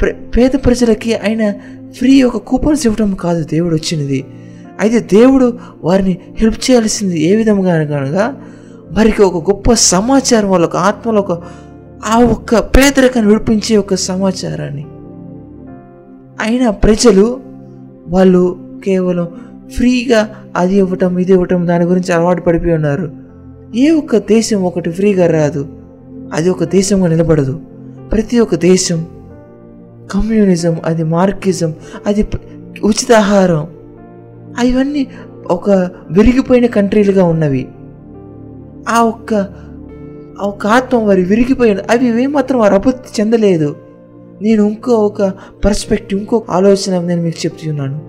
ప్ర- పేద ప్రజలకి ఆయన ఫ్రీ ఒక కూపన్స్ ఇవ్వడం కాదు దేవుడు వచ్చినది. అయితే దేవుడు వారిని హెల్ప్ చేయాల్సింది ఏ విధంగా అనగా వారికి ఒక గొప్ప సమాచారం వాళ్ళ ఒక ఆత్మలో ఒక ఆ ఒక్క పేదరికాన్ని విడిపించే ఒక సమాచారాన్ని. అయినా ప్రజలు వాళ్ళు కేవలం ఫ్రీగా అది ఇవ్వటం ఇది ఇవ్వటం దాని గురించి అలవాటు పడిపోయి ఉన్నారు. ఏ ఒక్క దేశం ఒకటి ఫ్రీగా రాదు. అది ఒక దేశంగా నిలబడదు. ప్రతి ఒక్క దేశం కమ్యూనిజం అది మార్కిజం అది ఉచిత ఆహారం అవన్నీ ఒక విరిగిపోయిన కంట్రీలుగా ఉన్నవి. ఆ ఒక్క ఆ ఒక్క ఆత్మ వారి విరిగిపోయిన అవి ఏమాత్రం వారు అభివృద్ధి చెందలేదు. నేను ఇంకో ఒక పర్స్పెక్టివ్ ఇంకో ఆలోచన నేను మీకు చెప్తున్నాను.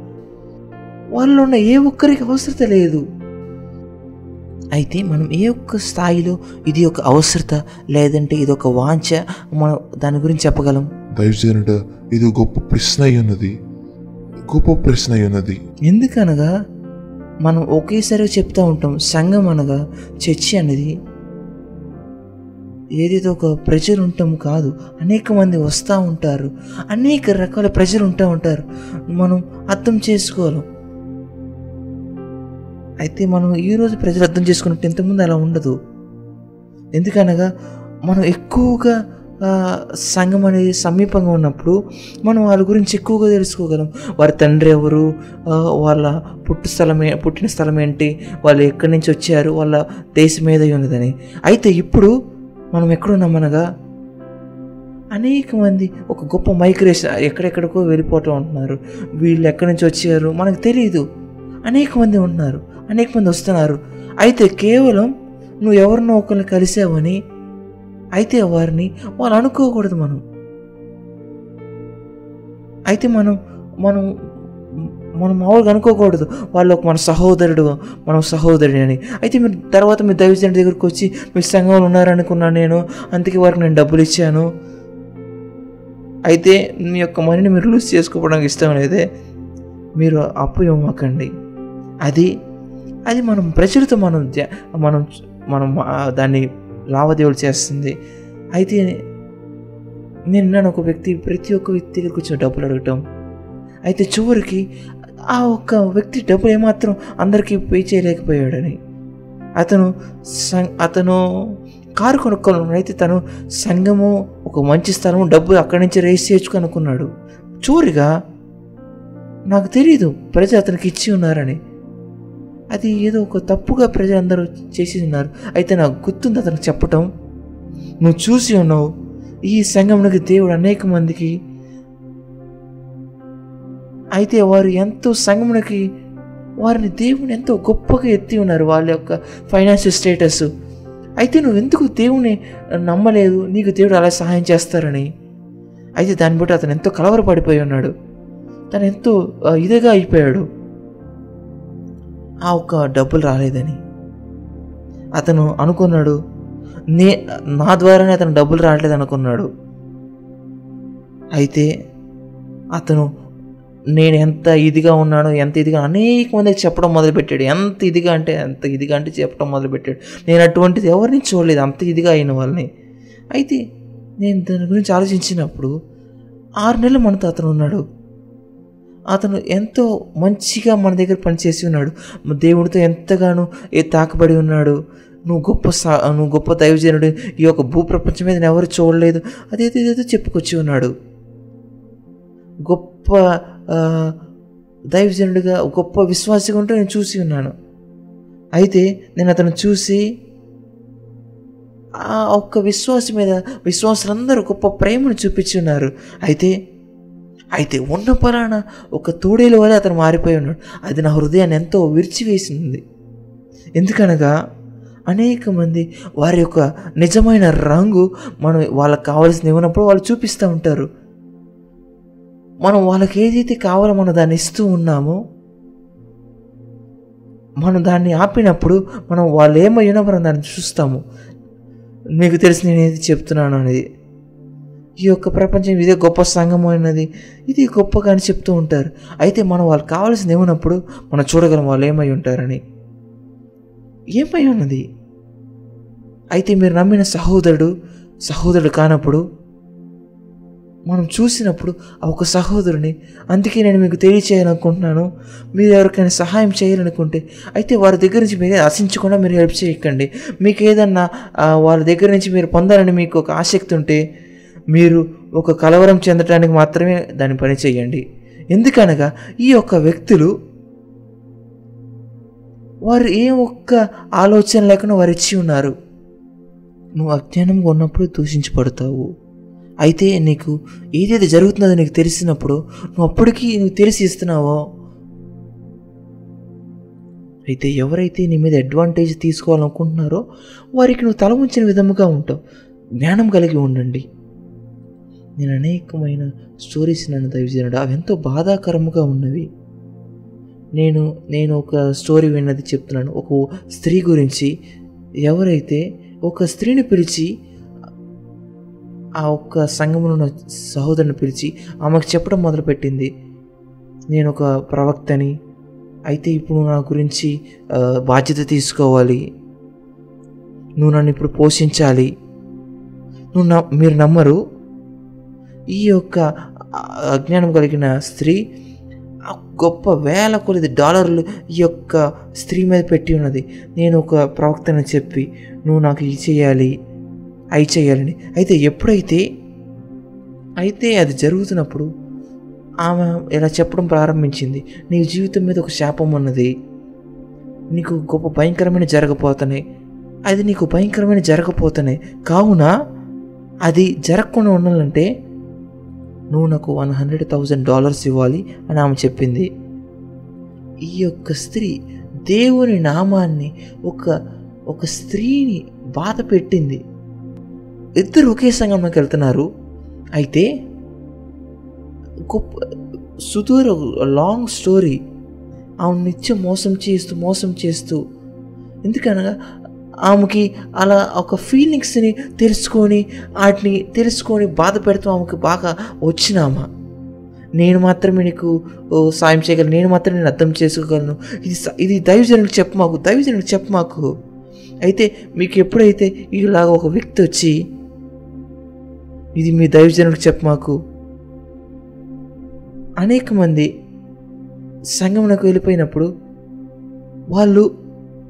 వాళ్ళలో ఉన్న ఏ ఒక్కరికి అవసరత లేదు. అయితే మనం ఏ ఒక్క స్థాయిలో ఇది ఒక అవసరత లేదంటే ఇది ఒక వాంఛ మనం దాని గురించి చెప్పగలం? దైవజనుడ ఇది గొప్ప ప్రశ్న అయి ఉన్నది గొప్ప ప్రశ్న అయి ఉన్నది ఎందుకనగా మనం ఒకేసారి చెప్తా ఉంటాం సంఘం అనగా చర్చి అనేది ఏదేదో ఒక ప్రజలు ఉంటాం కాదు అనేక మంది వస్తూ ఉంటారు అనేక రకాల ప్రజలు ఉంటా ఉంటారు. మనం అర్థం చేసుకోవాలి. అయితే మనం ఈరోజు ప్రజలు అర్థం చేసుకున్నట్టు ఇంతకుముందు అలా ఉండదు. ఎందుకనగా మనం ఎక్కువగా సంఘం అనేది సమీపంగా ఉన్నప్పుడు మనం వాళ్ళ గురించి ఎక్కువగా తెలుసుకోగలం. వారి తండ్రి ఎవరు? వాళ్ళ పుట్టు స్థలమే పుట్టిన స్థలం ఏంటి? వాళ్ళు ఎక్కడి నుంచి వచ్చారు? వాళ్ళ దేశం ఏదై ఉన్నదని. అయితే ఇప్పుడు మనం ఎక్కడున్నామనగా అనేక మంది ఒక గొప్ప మైగ్రేషన్ ఎక్కడెక్కడికో వెళ్ళిపోతూ ఉంటున్నారు. వీళ్ళు ఎక్కడి నుంచి వచ్చారు? మనకు తెలియదు అనేక మంది ఉన్నారు అనేక మంది వస్తున్నారు. అయితే కేవలం నువ్వు ఎవరినో ఒకరిని కలిసావని అయితే వారిని వాళ్ళు అనుకోకూడదు మనం. అయితే మనం మనం మనం మామూలుగా అనుకోకూడదు. వాళ్ళు ఒక మన సహోదరుడు మనం సహోదరుడు అని. అయితే మీరు తర్వాత మీ దైవజనుడి దగ్గరికి వచ్చి మీ సంఘంలో ఉన్నారనుకున్నాను నేను అందుకే వారికి నేను డబ్బులు ఇచ్చాను. అయితే మీ యొక్క మనీని మీరు లూజ్ చేసుకోవడానికి ఇష్టం లేదే మీరు అప్పు ఇవ్వమాకండి అది అది మనం ప్రజలతో మనం మనం మనం దాన్ని లావాదేవీలు చేస్తుంది. అయితే నేను నన్ను ఒక వ్యక్తి ప్రతి ఒక్క వ్యక్తి దగ్గరికి వచ్చి డబ్బులు అడగటం. అయితే చివరికి ఆ ఒక్క వ్యక్తి డబ్బులు ఏమాత్రం అందరికీ పే చేయలేకపోయాడని. అతను సం అతను కారు కొనుక్కోవాలని అయితే తను సంఘము ఒక మంచి స్థలము డబ్బు అక్కడి నుంచి రేస్ చేయొచ్చు అనుకున్నాడు. చూరిగా నాకు తెలియదు ప్రజలు అతనికి ఇచ్చి ఉన్నారని. అది ఏదో ఒక తప్పుగా ప్రజలందరూ చేసి ఉన్నారు అయితే నాకు గుర్తుంది అతనికి చెప్పటం. నువ్వు చూసి ఉన్నావు. ఈ సంఘంలోకి దేవుడు అనేక మందికి అయితే వారు ఎంతో సంఘమునికి వారిని దేవుని ఎంతో గొప్పగా ఎత్తి ఉన్నారు వాళ్ళ యొక్క ఫైనాన్షియల్ స్టేటస్. అయితే నువ్వు ఎందుకు దేవుని నమ్మలేదు? నీకు దేవుడు అలా సహాయం చేస్తారని. అయితే దాన్ని బట్టి అతను ఎంతో కలవరపడిపోయి ఉన్నాడు. తను ఎంతో ఇదిగా అయిపోయాడు. ఆ ఒక్క డబ్బులు రాలేదని. అతను అనుకున్నాడు నే నా ద్వారానే అతను డబ్బులు రావట్లేదు అనుకున్నాడు. అయితే అతను నేను ఎంత ఇదిగా ఉన్నాను ఎంత ఇదిగా అనేక మందికి చెప్పడం మొదలుపెట్టాడు. ఎంత ఇదిగా అంటే ఎంత ఇదిగా అంటే చెప్పడం మొదలుపెట్టాడు. నేను అటువంటిది ఎవరిని చూడలేదు అంత ఇదిగా అయిన వాళ్ళని. అయితే నేను దాని గురించి ఆలోచించినప్పుడు ఆరు నెలలు మనతో అతను ఉన్నాడు. అతను ఎంతో మంచిగా మన దగ్గర పనిచేసి ఉన్నాడు. దేవుడితో ఎంతగానో ఏ తాకబడి ఉన్నాడు. నువ్వు గొప్ప సా నువ్వు గొప్ప దైవజనుడు. ఈ యొక్క భూప్రపంచం మీద ఎవరు చూడలేదు. అదేదో ఏదో చెప్పుకొచ్చి ఉన్నాడు. గొప్ప దైవజనుడిగా గొప్ప విశ్వాసిగా ఉంటే నేను చూసి ఉన్నాను. అయితే నేను అతను చూసి ఆ ఒక్క విశ్వాసం మీద విశ్వాసులందరూ గొప్ప ప్రేమను చూపించి ఉన్నారు. అయితే అయితే ఉన్న పరాన ఒక తోడేలు వల్ల అతను మారిపోయి ఉన్నాడు. అది నా హృదయాన్ని ఎంతో విరిచివేసింది. ఎందుకనగా అనేక మంది వారి యొక్క నిజమైన రంగు మనం వాళ్ళకి కావాల్సింది ఇవ్వనప్పుడు వాళ్ళు చూపిస్తూ ఉంటారు. మనం వాళ్ళకి ఏదైతే కావాలో మనం దాన్ని ఇస్తూ ఉన్నామో మనం దాన్ని ఆపినప్పుడు మనం వాళ్ళు ఏమైనా మనం దాన్ని చూస్తాము. మీకు తెలిసి నేను ఏది చెప్తున్నాను అనేది ఈ యొక్క ప్రపంచం ఇదే గొప్ప సంఘం అయినది. ఇది గొప్పగా అని చెప్తూ ఉంటారు. అయితే మనం వాళ్ళకి కావాల్సింది ఏమన్నప్పుడు మనం చూడగలం వాళ్ళు ఏమై ఉంటారని. ఏమై ఉన్నది? అయితే మీరు నమ్మిన సహోదరుడు సహోదరుడు కానప్పుడు మనం చూసినప్పుడు ఆ ఒక సహోదరుని అందుకే నేను మీకు తెలియచేయాలనుకుంటున్నాను. మీరు ఎవరికైనా సహాయం చేయాలనుకుంటే అయితే వారి దగ్గర నుంచి మీరే ఆశించకుండా మీరు హెల్ప్ చేయకండి. మీకు ఏదన్నా వాళ్ళ దగ్గర నుంచి మీరు పొందాలని మీకు ఒక ఆసక్తి ఉంటే మీరు ఒక కలవరం చెందడానికి మాత్రమే దాని పని చేయండి. ఎందుకనగా ఈ యొక్క వ్యక్తులు వారు ఏ ఒక్క ఆలోచన లేకుండా వారు ఇచ్చి ఉన్నారు. నువ్వు అజ్ఞానంగా ఉన్నప్పుడు దూషించబడతావు. అయితే నీకు ఏదైతే జరుగుతుందో నీకు తెలిసినప్పుడు నువ్వు అప్పటికి నువ్వు తెలిసి ఇస్తున్నావో అయితే ఎవరైతే నీ మీద అడ్వాంటేజ్ తీసుకోవాలనుకుంటున్నారో వారికి నువ్వు తల ఉంచిన విధముగా ఉంటావు. జ్ఞానం కలిగి ఉండండి. నేను అనేకమైన స్టోరీస్ నన్ను దయచేయడు. అవి ఎంతో బాధాకరముగా ఉన్నవి. నేను నేను ఒక స్టోరీ విన్నది చెప్తున్నాను. ఒక స్త్రీ గురించి. ఎవరైతే ఒక స్త్రీని పిలిచి ఆ ఒక్క సంఘంలో ఉన్న సహోదరుని పిలిచి ఆమెకు చెప్పడం మొదలుపెట్టింది. నేను ఒక ప్రవక్తని. అయితే ఇప్పుడు నా గురించి బాధ్యత తీసుకోవాలి. నువ్వు నన్ను ఇప్పుడు పోషించాలి. నువ్వు న మీరు నమ్మరు. ఈ యొక్క అజ్ఞానం కలిగిన స్త్రీ గొప్ప వేల కొలది డాలర్లు ఈ యొక్క స్త్రీ మీద పెట్టి ఉన్నది. నేను ఒక ప్రవక్తను చెప్పి నువ్వు నాకు ఇది చేయాలి అవి చేయాలని. అయితే ఎప్పుడైతే అయితే అది జరుగుతున్నప్పుడు ఆమె ఇలా చెప్పడం ప్రారంభించింది. నీ జీవితం మీద ఒక శాపం ఉన్నది. నీకు గొప్ప భయంకరమైన జరగపోతున్నాయి అది నీకు భయంకరమైన జరగపోతున్నాయి కావున అది జరగకుండా ఉండాలంటే నువ్వు నాకు వన్ హండ్రెడ్ థౌజండ్ డాలర్స్ ఇవ్వాలి అని ఆమె చెప్పింది. ఈ యొక్క స్త్రీ దేవుని నామాన్ని ఒక ఒక స్త్రీని బాధ పెట్టింది. ఇద్దరు ఒకే సంఘంలోకి వెళ్తున్నారు. అయితే గొప్ప సుదూర లాంగ్ స్టోరీ ఆమె నిత్యం మోసం చేస్తూ మోసం చేస్తూ ఎందుకనగా ఆమెకి అలా ఒక ఫీలింగ్స్ని తెలుసుకొని వాటిని తెలుసుకొని బాధ పెడుతూ ఆమెకు బాగా వచ్చినామా నేను మాత్రమే నీకు సాయం చేయగలను. నేను మాత్రమే నేను అర్థం చేసుకోగలను. ఇది ఇది దైవజనులకు చెప్పు మాకు. దైవజనులకు చెప్పు మాకు. అయితే మీకు ఎప్పుడైతే ఇలాగ ఒక వ్యక్తి వచ్చి ఇది మీ దైవజనులకు చెప్పు మాకు. అనేక మంది సంగమునకు వెళ్ళిపోయినప్పుడు వాళ్ళు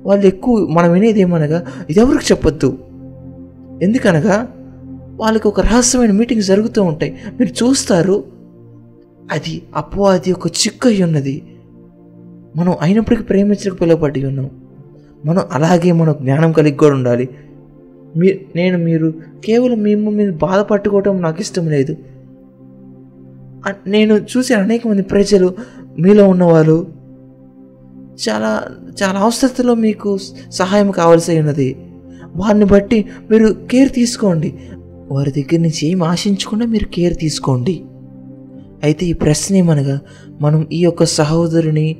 వాళ్ళు ఎక్కువ మనం వినేది ఏమనగా ఇది ఎవరికి చెప్పొద్దు? ఎందుకనగా వాళ్ళకి ఒక రహస్యమైన మీటింగ్ జరుగుతూ ఉంటాయి. మీరు చూస్తారు అది అపవాది ఒక చిక్కు అయి ఉన్నది. మనం అయినప్పటికీ ప్రేమించడానికి పిలువబడి ఉన్నాం. మనం అలాగే మనం జ్ఞానం కలిగి కూడా ఉండాలి. మీ నేను మీరు కేవలం మేము మీరు బాధపట్టుకోవటం నాకు ఇష్టం లేదు. నేను చూసే అనేక మంది ప్రజలు మీలో ఉన్నవాళ్ళు చాలా చాలా అవసరతలో మీకు సహాయం కావాల్సి ఉన్నది. వారిని బట్టి మీరు కేర్ తీసుకోండి. వారి దగ్గర నుంచి ఏం ఆశించకుండా మీరు కేర్ తీసుకోండి. అయితే ఈ ప్రశ్న ఏమనగా మనం ఈ యొక్క సహోదరుని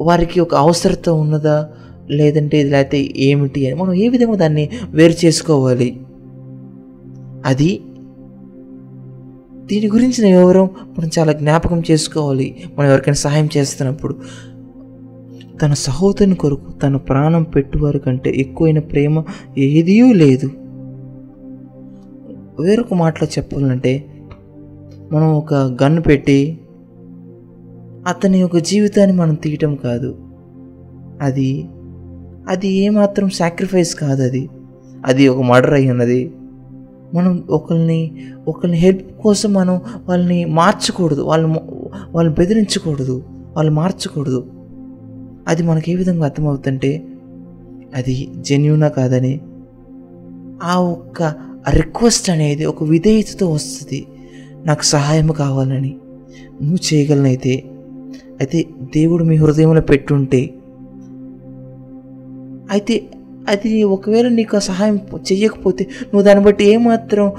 వారికి ఒక అవసరత ఉన్నదా లేదంటే లేకపోతే ఏమిటి అని మనం ఏ విధంగా దాన్ని వేరు చేసుకోవాలి? అది దీని గురించిన వివరం మనం చాలా జ్ఞాపకం చేసుకోవాలి. మనం ఎవరికైనా సహాయం చేస్తున్నప్పుడు. తన సహోదరుని కొరకు తన ప్రాణం పెట్టువారి కంటే ఎక్కువైన ప్రేమ ఏదీ లేదు. వేరొక మాటలో చెప్పాలంటే మనం ఒక గన్ పెట్టి అతని యొక్క జీవితాన్ని మనం తీయటం కాదు. అది అది ఏమాత్రం సాక్రిఫైస్ కాదు అది. అది ఒక మర్డర్ అయి ఉన్నది. మనం ఒకరిని ఒకరిని హెల్ప్ కోసం మనం వాళ్ళని మార్చకూడదు. వాళ్ళు వాళ్ళని బెదిరించకూడదు. వాళ్ళు మార్చకూడదు. అది మనకు ఏ విధంగా అర్థమవుతుంటే అది జెన్యునా కాదని ఆ ఒక్క రిక్వెస్ట్ అనేది ఒక విధేయతతో వస్తుంది. నాకు సహాయం కావాలని నువ్వు చేయగలనైతే అయితే దేవుడు మీ హృదయంలో పెట్టుంటే అయితే అది ఒకవేళ నీకు ఆ సహాయం చేయకపోతే నువ్వు దాన్ని బట్టి ఏమాత్రం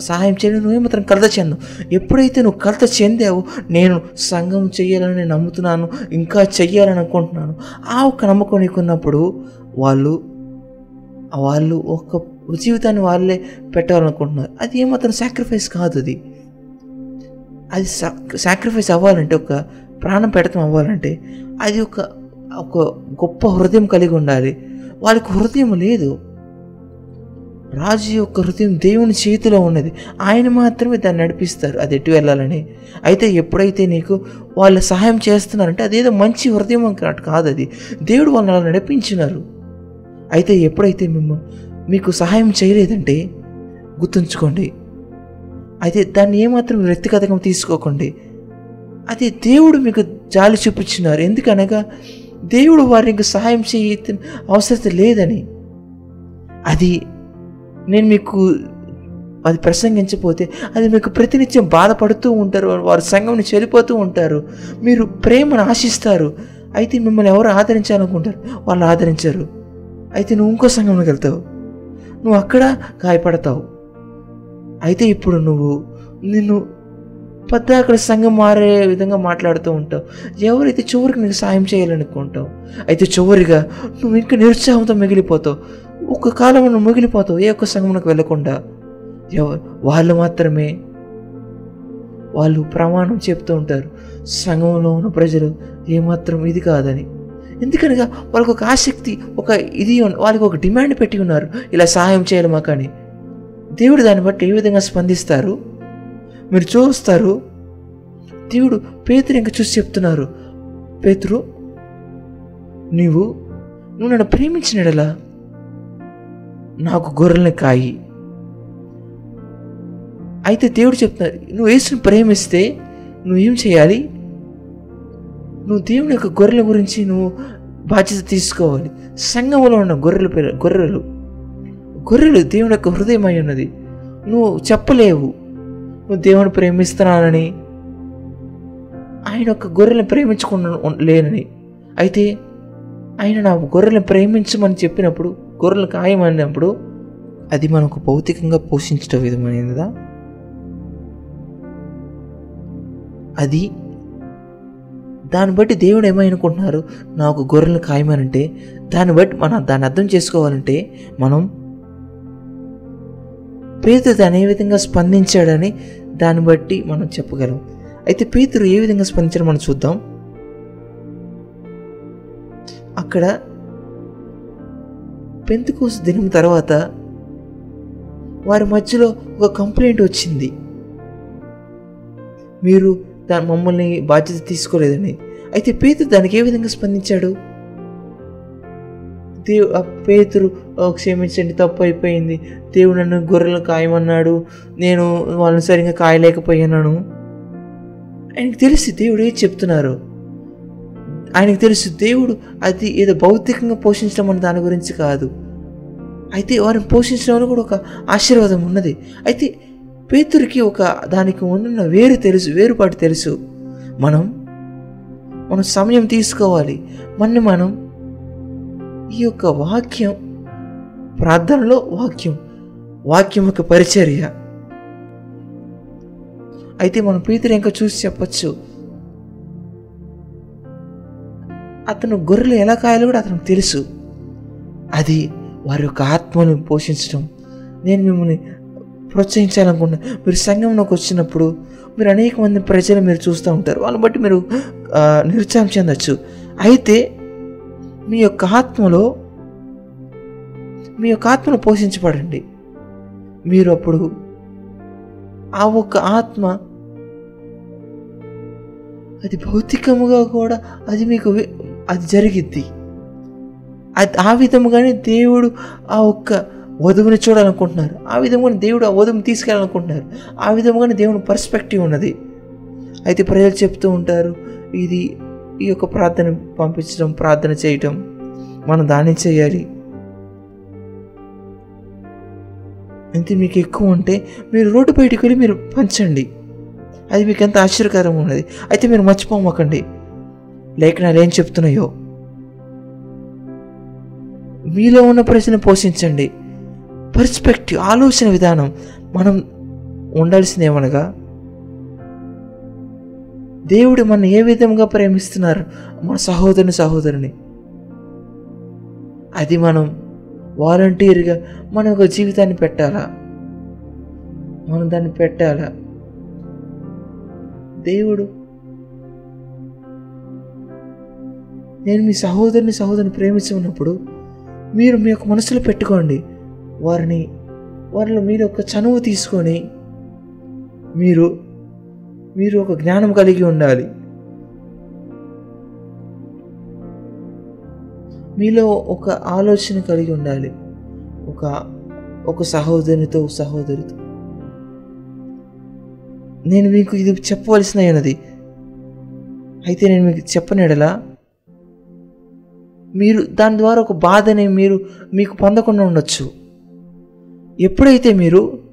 సహాయం చేయను నువ్వు ఏమాత్రం కలత చెందవు. ఎప్పుడైతే నువ్వు కలత చెందావో నేను సంఘం చెయ్యాలని నమ్ముతున్నాను ఇంకా చెయ్యాలని అనుకుంటున్నాను. ఆ ఒక్క నమ్మకం నీకున్నప్పుడు వాళ్ళు వాళ్ళు ఒక జీవితాన్ని వాళ్ళే పెట్టాలనుకుంటున్నారు. అది ఏమాత్రం సాక్రిఫైస్ కాదు అది. అది సాక్రిఫైస్ అవ్వాలంటే ఒక ప్రాణం పెడతాం అవ్వాలంటే అది ఒక ఒక గొప్ప హృదయం కలిగి ఉండాలి. వాళ్ళకి హృదయం లేదు. రాజు యొక్క హృదయం దేవుని చేతిలో ఉన్నది. ఆయన మాత్రమే దాన్ని నడిపిస్తారు. అది ఎటు వెళ్ళాలని? అయితే ఎప్పుడైతే నీకు వాళ్ళు సహాయం చేస్తున్నారంటే అదేదో మంచి హృదయం అన్నట్టు కాదు అది. దేవుడు వాళ్ళని అలా నడిపించినారు. అయితే ఎప్పుడైతే మిమ్మల్ని మీకు సహాయం చేయలేదంటే గుర్తుంచుకోండి. అయితే దాన్ని ఏమాత్రం వ్యక్తిగతంగా తీసుకోకండి. అది దేవుడు మీకు జాలి చూపించినారు. ఎందుకనగా దేవుడు వారికి సహాయం చేయ అవసరం లేదని. అది నేను మీకు అది ప్రసంగించపోతే అది మీకు ప్రతినిత్యం బాధపడుతూ ఉంటారు వారి సంఘంని చెడిపోతూ ఉంటారు మీరు ప్రేమను ఆశిస్తారు అయితే మిమ్మల్ని ఎవరు ఆదరించాలనుకుంటారు? వాళ్ళు ఆదరించారు. అయితే నువ్వు ఇంకో సంఘంలోకి వెళ్తావు. నువ్వు అక్కడ గాయపడతావు. అయితే ఇప్పుడు నువ్వు నిన్ను పెద్ద అక్కడ సంఘం మారే విధంగా మాట్లాడుతూ ఉంటావు. ఎవరైతే చివరికి నీకు సాయం చేయాలనుకుంటావు అయితే చివరిగా నువ్వు ఇంకా నిరుత్సాహంతో మిగిలిపోతావు. ఒక కాలం నువ్వు మిగిలిపోతావు ఏ ఒక్క సంఘంలోకి వెళ్ళకుండా. ఎవరు వాళ్ళు మాత్రమే. వాళ్ళు ప్రమాణం చెప్తూ ఉంటారు సంఘంలో ఉన్న ప్రజలు ఏమాత్రం ఇది కాదని. ఎందుకనగా వాళ్ళకు ఒక ఆసక్తి ఒక ఇది వాళ్ళకి ఒక డిమాండ్ పెట్టి ఉన్నారు ఇలా సహాయం చేయాలి మాకని. దేవుడు దాన్ని బట్టి ఏ విధంగా స్పందిస్తారు? మీరు చూస్తారు. దేవుడు పేతురు ఇంకా చూసి చెప్తున్నారు. పేతురు నీవు నువ్వు నన్ను ప్రేమించినడలా నాకు గొర్రెల్ని కాయి. అయితే దేవుడు చెప్తున్నారు నువ్వు యేసుని ప్రేమిస్తే నువ్వేం చేయాలి? నువ్వు దేవుని యొక్క గొర్రెల గురించి నువ్వు బాధ్యత తీసుకోవాలి. సంఘంలో ఉన్న గొర్రెలు గొర్రెలు. గొర్రెలు దేవుని యొక్క హృదయమై ఉన్నది. నువ్వు చెప్పలేవు. నువ్వు దేవుని ప్రేమిస్తున్నానని. ఆయన యొక్క గొర్రెలను ప్రేమించుకున్న లేనని. అయితే ఆయన నా గొర్రెలను ప్రేమించమని చెప్పినప్పుడు గొర్రెలు ఖాయమన్నప్పుడు అది మనకు భౌతికంగా పోషించడం విధమైనదా? అది దాన్ని బట్టి దేవుడు ఏమనుకుంటున్నారు? నాకు గొర్రెలు ఖాయమనంటే దాన్ని బట్టి మనం దాన్ని అర్థం చేసుకోవాలంటే మనం పేతురు అనే ఏ విధంగా స్పందించాడని దాన్ని బట్టి మనం చెప్పగలం. అయితే పేతురు ఏ విధంగా స్పందించాడో మనం చూద్దాం. అక్కడ పెంతుకోస దినం తర్వాత వారి మధ్యలో ఒక కంప్లైంట్ వచ్చింది. మీరు దాని మమ్మల్ని బాధ్యత తీసుకోలేదని. అయితే పేతురు దానికి ఏ విధంగా స్పందించాడు? దేవు పేతురు క్షమించండి తప్పు అయిపోయింది దేవుడు నన్ను గొర్రెలు కాయమన్నాడు. నేను వాళ్ళని సరిగ్గా కాయలేకపోయాను ఆయనకు తెలిసి దేవుడు ఏం చెప్తున్నారు? ఆయనకు తెలుసు దేవుడు అది ఏదో భౌతికంగా పోషించడం అనే దాని గురించి కాదు. అయితే వారిని పోషించడంలో కూడా ఒక ఆశీర్వాదం ఉన్నది. అయితే పేతురికి ఒక దానికి ఉన్న వేరు తెలుసు వేరుపాటు తెలుసు. మనం మనం సమయం తీసుకోవాలి. మన మనం ఈ యొక్క వాక్యం ప్రార్థనలో వాక్యం వాక్యం యొక్క పరిచర్య. అయితే మనం పేతురు ఇంకా చూసి చెప్పచ్చు. అతను గొర్రెలు ఎలా కాయాలో కూడా అతనికి తెలుసు. అది వారి యొక్క ఆత్మను పోషించడం. నేను మిమ్మల్ని ప్రోత్సహించాలనుకున్నా మీరు సంఘంలోకి వచ్చినప్పుడు మీరు అనేక మంది ప్రజలు మీరు చూస్తూ ఉంటారు. వాళ్ళని బట్టి మీరు నిరుత్సాహం చెందొచ్చు. అయితే మీ యొక్క ఆత్మలో మీ యొక్క ఆత్మను పోషించబడండి. మీరు అప్పుడు ఆ ఒక్క ఆత్మ అది భౌతికముగా కూడా అది మీకు అది జరిగిద్ది. అది ఆ విధముగానే దేవుడు ఆ ఒక్క వధువుని చూడాలనుకుంటున్నారు. ఆ విధంగానే దేవుడు ఆ వధువుని తీసుకెళ్ళాలనుకుంటున్నారు. ఆ విధముగానే దేవుని పర్స్పెక్టివ్ ఉన్నది. అయితే ప్రజలు చెప్తూ ఉంటారు ఇది ఈ యొక్క ప్రార్థన పంపించడం ప్రార్థన చేయటం. మనం దాన్ని చేయాలి. అంతే మీకు ఎక్కువ ఉంటే మీరు రోడ్డు బయటికి వెళ్ళి మీరు పంచండి. అది మీకు ఎంత ఆశ్చర్యకరంగా ఉన్నది. అయితే మీరు మర్చిపోమకండి. లేఖనాలు ఏం చెప్తున్నాయో? మీలో ఉన్న ప్రశ్న పోషించండి. పర్స్పెక్టివ్ ఆలోచన విధానం మనం ఉండాల్సింది ఏమనగా? దేవుడు మన ఏ విధంగా ప్రేమిస్తున్నారు? మన సహోదరుని సహోదరుని. అది మనం వాలంటీర్గా మన ఒక జీవితాన్ని పెట్టాలా? మనం దాన్ని పెట్టాలా? దేవుడు నేను మీ సహోదరుని సహోదరుని ప్రేమించున్నప్పుడు మీరు మీ యొక్క మనసులో పెట్టుకోండి. వారిని వారిలో మీరు ఒక చనువు తీసుకొని మీరు మీరు ఒక జ్ఞానం కలిగి ఉండాలి. మీలో ఒక ఆలోచన కలిగి ఉండాలి. ఒక ఒక సహోదరునితో సహోదరితో. నేను మీకు ఇది చెప్పవలసిన అయినది అయితే నేను మీకు చెప్పనెడలా? మీరు దాని ద్వారా ఒక బాధని మీరు మీకు పొందకుండా ఉండొచ్చు. ఎప్పుడైతే మీరు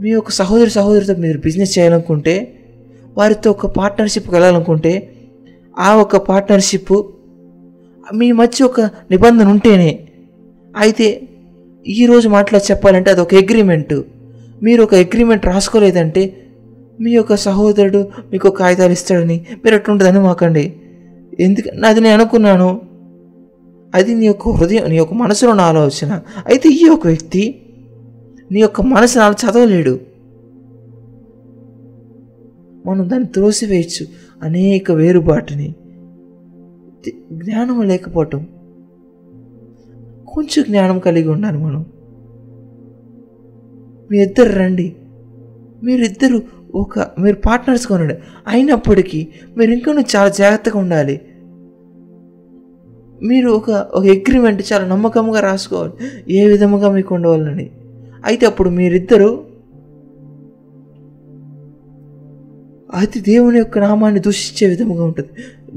మీ యొక్క సహోదరి సహోదరితో మీరు బిజినెస్ చేయాలనుకుంటే వారితో ఒక పార్ట్నర్షిప్ వెళ్ళాలనుకుంటే ఆ ఒక పార్ట్నర్షిప్ మీ మధ్య ఒక నిబంధన ఉంటేనే అయితే ఈరోజు మాటలో చెప్పాలంటే అది ఒక అగ్రిమెంట్ మీరు ఒక అగ్రిమెంట్ రాసుకోలేదంటే మీ యొక్క సహోదరుడు మీకు కాగితాలు ఇస్తాడని మీరు ఎట్లుంటుందని మాకండి. ఎందుకంటే అది నేను అనుకున్నాను. అది నీ యొక్క హృదయం నీ యొక్క మనసులో ఉన్న ఆలోచన. అయితే ఈ యొక్క వ్యక్తి నీ యొక్క మనసు నాలో చదవలేడు. మనం దాన్ని త్రోసివేయచ్చు అనేక వేరుబాటుని జ్ఞానం లేకపోవటం. కొంచెం జ్ఞానం కలిగి ఉండాలి మనం. మీ ఇద్దరు రండి. మీరిద్దరు ఒక మీరు పార్ట్నర్స్ కొనండి. అయినప్పటికీ మీరు ఇంకా చాలా జాగ్రత్తగా ఉండాలి. మీరు ఒక ఒక అగ్రిమెంట్ చాలా నమ్మకంగా రాసుకోవాలి. ఏ విధముగా మీకు ఉండవాలని. అయితే అప్పుడు మీరిద్దరూ అది దేవుని యొక్క నామాన్ని దూషించే విధముగా ఉంటుంది.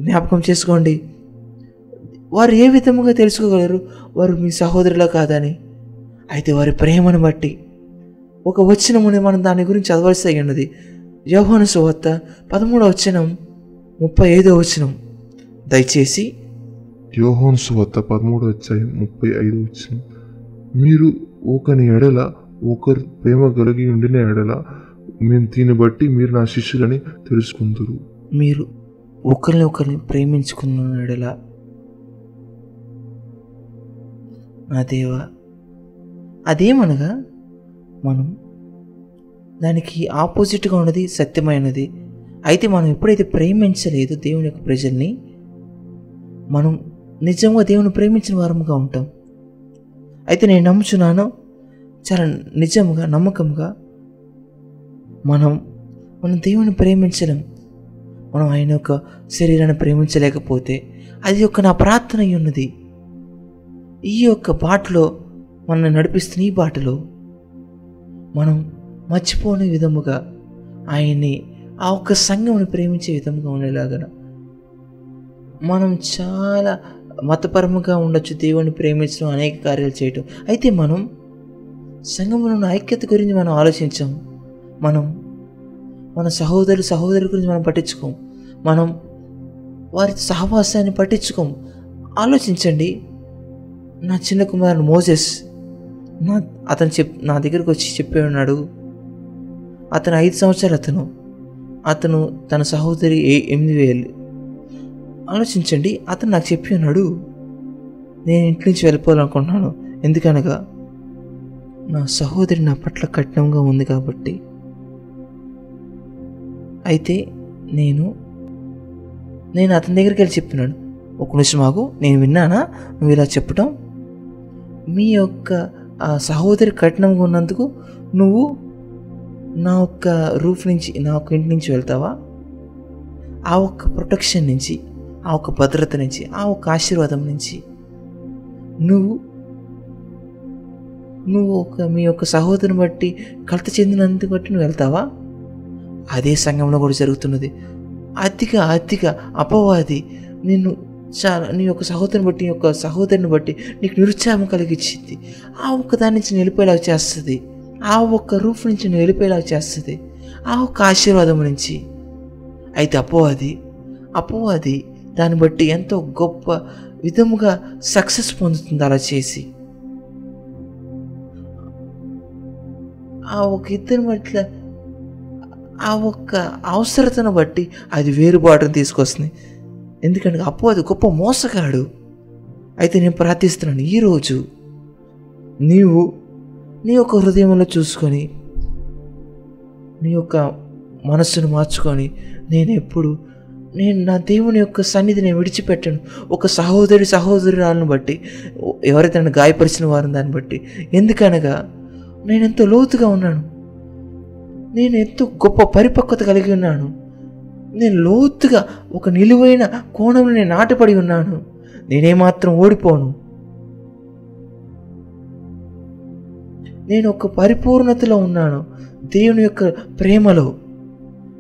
జ్ఞాపకం చేసుకోండి. వారు ఏ విధముగా తెలుసుకోగలరు? వారు మీ సహోదరులా కాదని. అయితే వారి ప్రేమను బట్టి. ఒక వచనముని మనం దాని గురించి చదవలసి అయి ఉన్నది. యోహాను సువార్త పదమూడవ వచనం ముప్పై ఐదో వచనం. దయచేసి. యోహాను సువార్త పదమూడు అధ్యాయం ముప్పై ఐదు వచ్చిన మీరు ఒకని ఎడల ఒకరు ప్రేమ కలిగి ఉండిన ఎడల మేము దీన్ని బట్టి మీరు నా శిష్యులని తెలుసుకుందరు. మీరు ఒకరిని ఒకరిని ప్రేమించుకున్న ఎడల నా దేవా అదేమనగా మనం దానికి ఆపోజిట్గా ఉన్నది సత్యమైనది. అయితే మనం ఎప్పుడైతే ప్రేమించలేదు దేవుని యొక్క ప్రజల్ని మనం నిజంగా దేవుని ప్రేమించిన వారముగా ఉంటాం. అయితే నేను నమ్ముచున్నాను చాలా నిజంగా నమ్మకంగా మనం మనం దేవుని ప్రేమించలేం. మనం ఆయన యొక్క శరీరాన్ని ప్రేమించలేకపోతే అది యొక్క నా ప్రార్థన అయి ఉన్నది. ఈ యొక్క బాటలో మనల్ని నడిపిస్తున్న ఈ బాటలో మనం మర్చిపోని విధముగా ఆయన్ని ఆ ఒక్క సంఘంని ప్రేమించే విధముగా ఉండేలాగా మనం చాలా మతపరముగా ఉండొచ్చు దేవుని ప్రేమించడం అనేక కార్యాలు చేయటం. అయితే మనం సంఘంలో ఉన్న ఐక్యత గురించి మనం ఆలోచించాం. మనం మన సహోదరు సహోదరు గురించి మనం పట్టించుకోం. మనం వారి సహవాసాన్ని పట్టించుకోం. ఆలోచించండి. నా చిన్న కుమారుడు మోజెస్ నా అతను చెప్ నా దగ్గరకు వచ్చి చెప్పే ఉన్నాడు. అతను ఐదు సంవత్సరాలు అతను. అతను తన సహోదరి ఏ ఎనిమిది వేలు. ఆలోచించండి. అతను నాకు చెప్పి ఉన్నాడు నేను ఇంటి నుంచి వెళ్ళిపోవాలనుకుంటున్నాను. ఎందుకనగా నా సహోదరి నా పట్ల కఠినంగా ఉంది కాబట్టి. అయితే నేను నేను అతని దగ్గరికి వెళ్ళి చెప్పినాడు ఒక నిమిషం ఆగు నేను విన్నానా? నువ్వు ఇలా చెప్పటం. మీ యొక్క ఆ సహోదరి కఠినంగా ఉన్నందుకు నువ్వు నా ఒక్క రూఫ్ నుంచి నా ఒక్క ఇంటి నుంచి వెళ్తావా? ఆ ఒక్క ప్రొటెక్షన్ నుంచి. ఆ ఒక్క భద్రత నుంచి ఆ ఒక ఆశీర్వాదం నుంచి నువ్వు నువ్వు ఒక మీ యొక్క సహోదరుని బట్టి కలత చెందినందుకు బట్టి నువ్వు వెళ్తావా? అదే సంఘంలో కూడా జరుగుతున్నది. అతిగా అతిగా అపవాది నిన్ను చాలా నీ యొక్క సహోదరుని బట్టి నీ యొక్క సహోదరుని బట్టి నీకు నిరుత్సాహం కలిగించింది. ఆ ఒక్క దాని నుంచి నిలిపేలా చేస్తుంది. ఆ ఒక్క రూఫ్ నుంచి నిలిపేలా చేస్తుంది. ఆ ఒక్క ఆశీర్వాదం నుంచి. అయితే అపోవాది అపోవాది దాన్ని బట్టి ఎంతో గొప్ప విధముగా సక్సెస్ పొందుతుంది అలా చేసి. ఆ ఒక ఇద్దరి మట్ల ఆ ఒక్క అవసరతను బట్టి అది వేరుబాటును తీసుకొస్తుంది. ఎందుకంటే అప్పు అది గొప్ప మోసగాడు. అయితే నేను ప్రార్థిస్తున్నాను ఈరోజు నీవు నీ యొక్క హృదయంలో చూసుకొని నీ యొక్క మనస్సును మార్చుకొని నేను ఎప్పుడు నేను నా దేవుని యొక్క సన్నిధిని విడిచిపెట్టను. ఒక సహోదరి సహోదరురాలను బట్టి ఎవరైతే నన్ను గాయపరిచిన వారిని దాన్ని బట్టి. ఎందుకనగా నేను ఎంతో లోతుగా ఉన్నాను. నేను ఎంతో గొప్ప పరిపక్వత కలిగి ఉన్నాను. నేను లోతుగా ఒక నిలువైన కోణంలో నేను నాటపడి ఉన్నాను. నేనేమాత్రం ఓడిపోను. నేను ఒక పరిపూర్ణతలో ఉన్నాను. దేవుని యొక్క ప్రేమలో.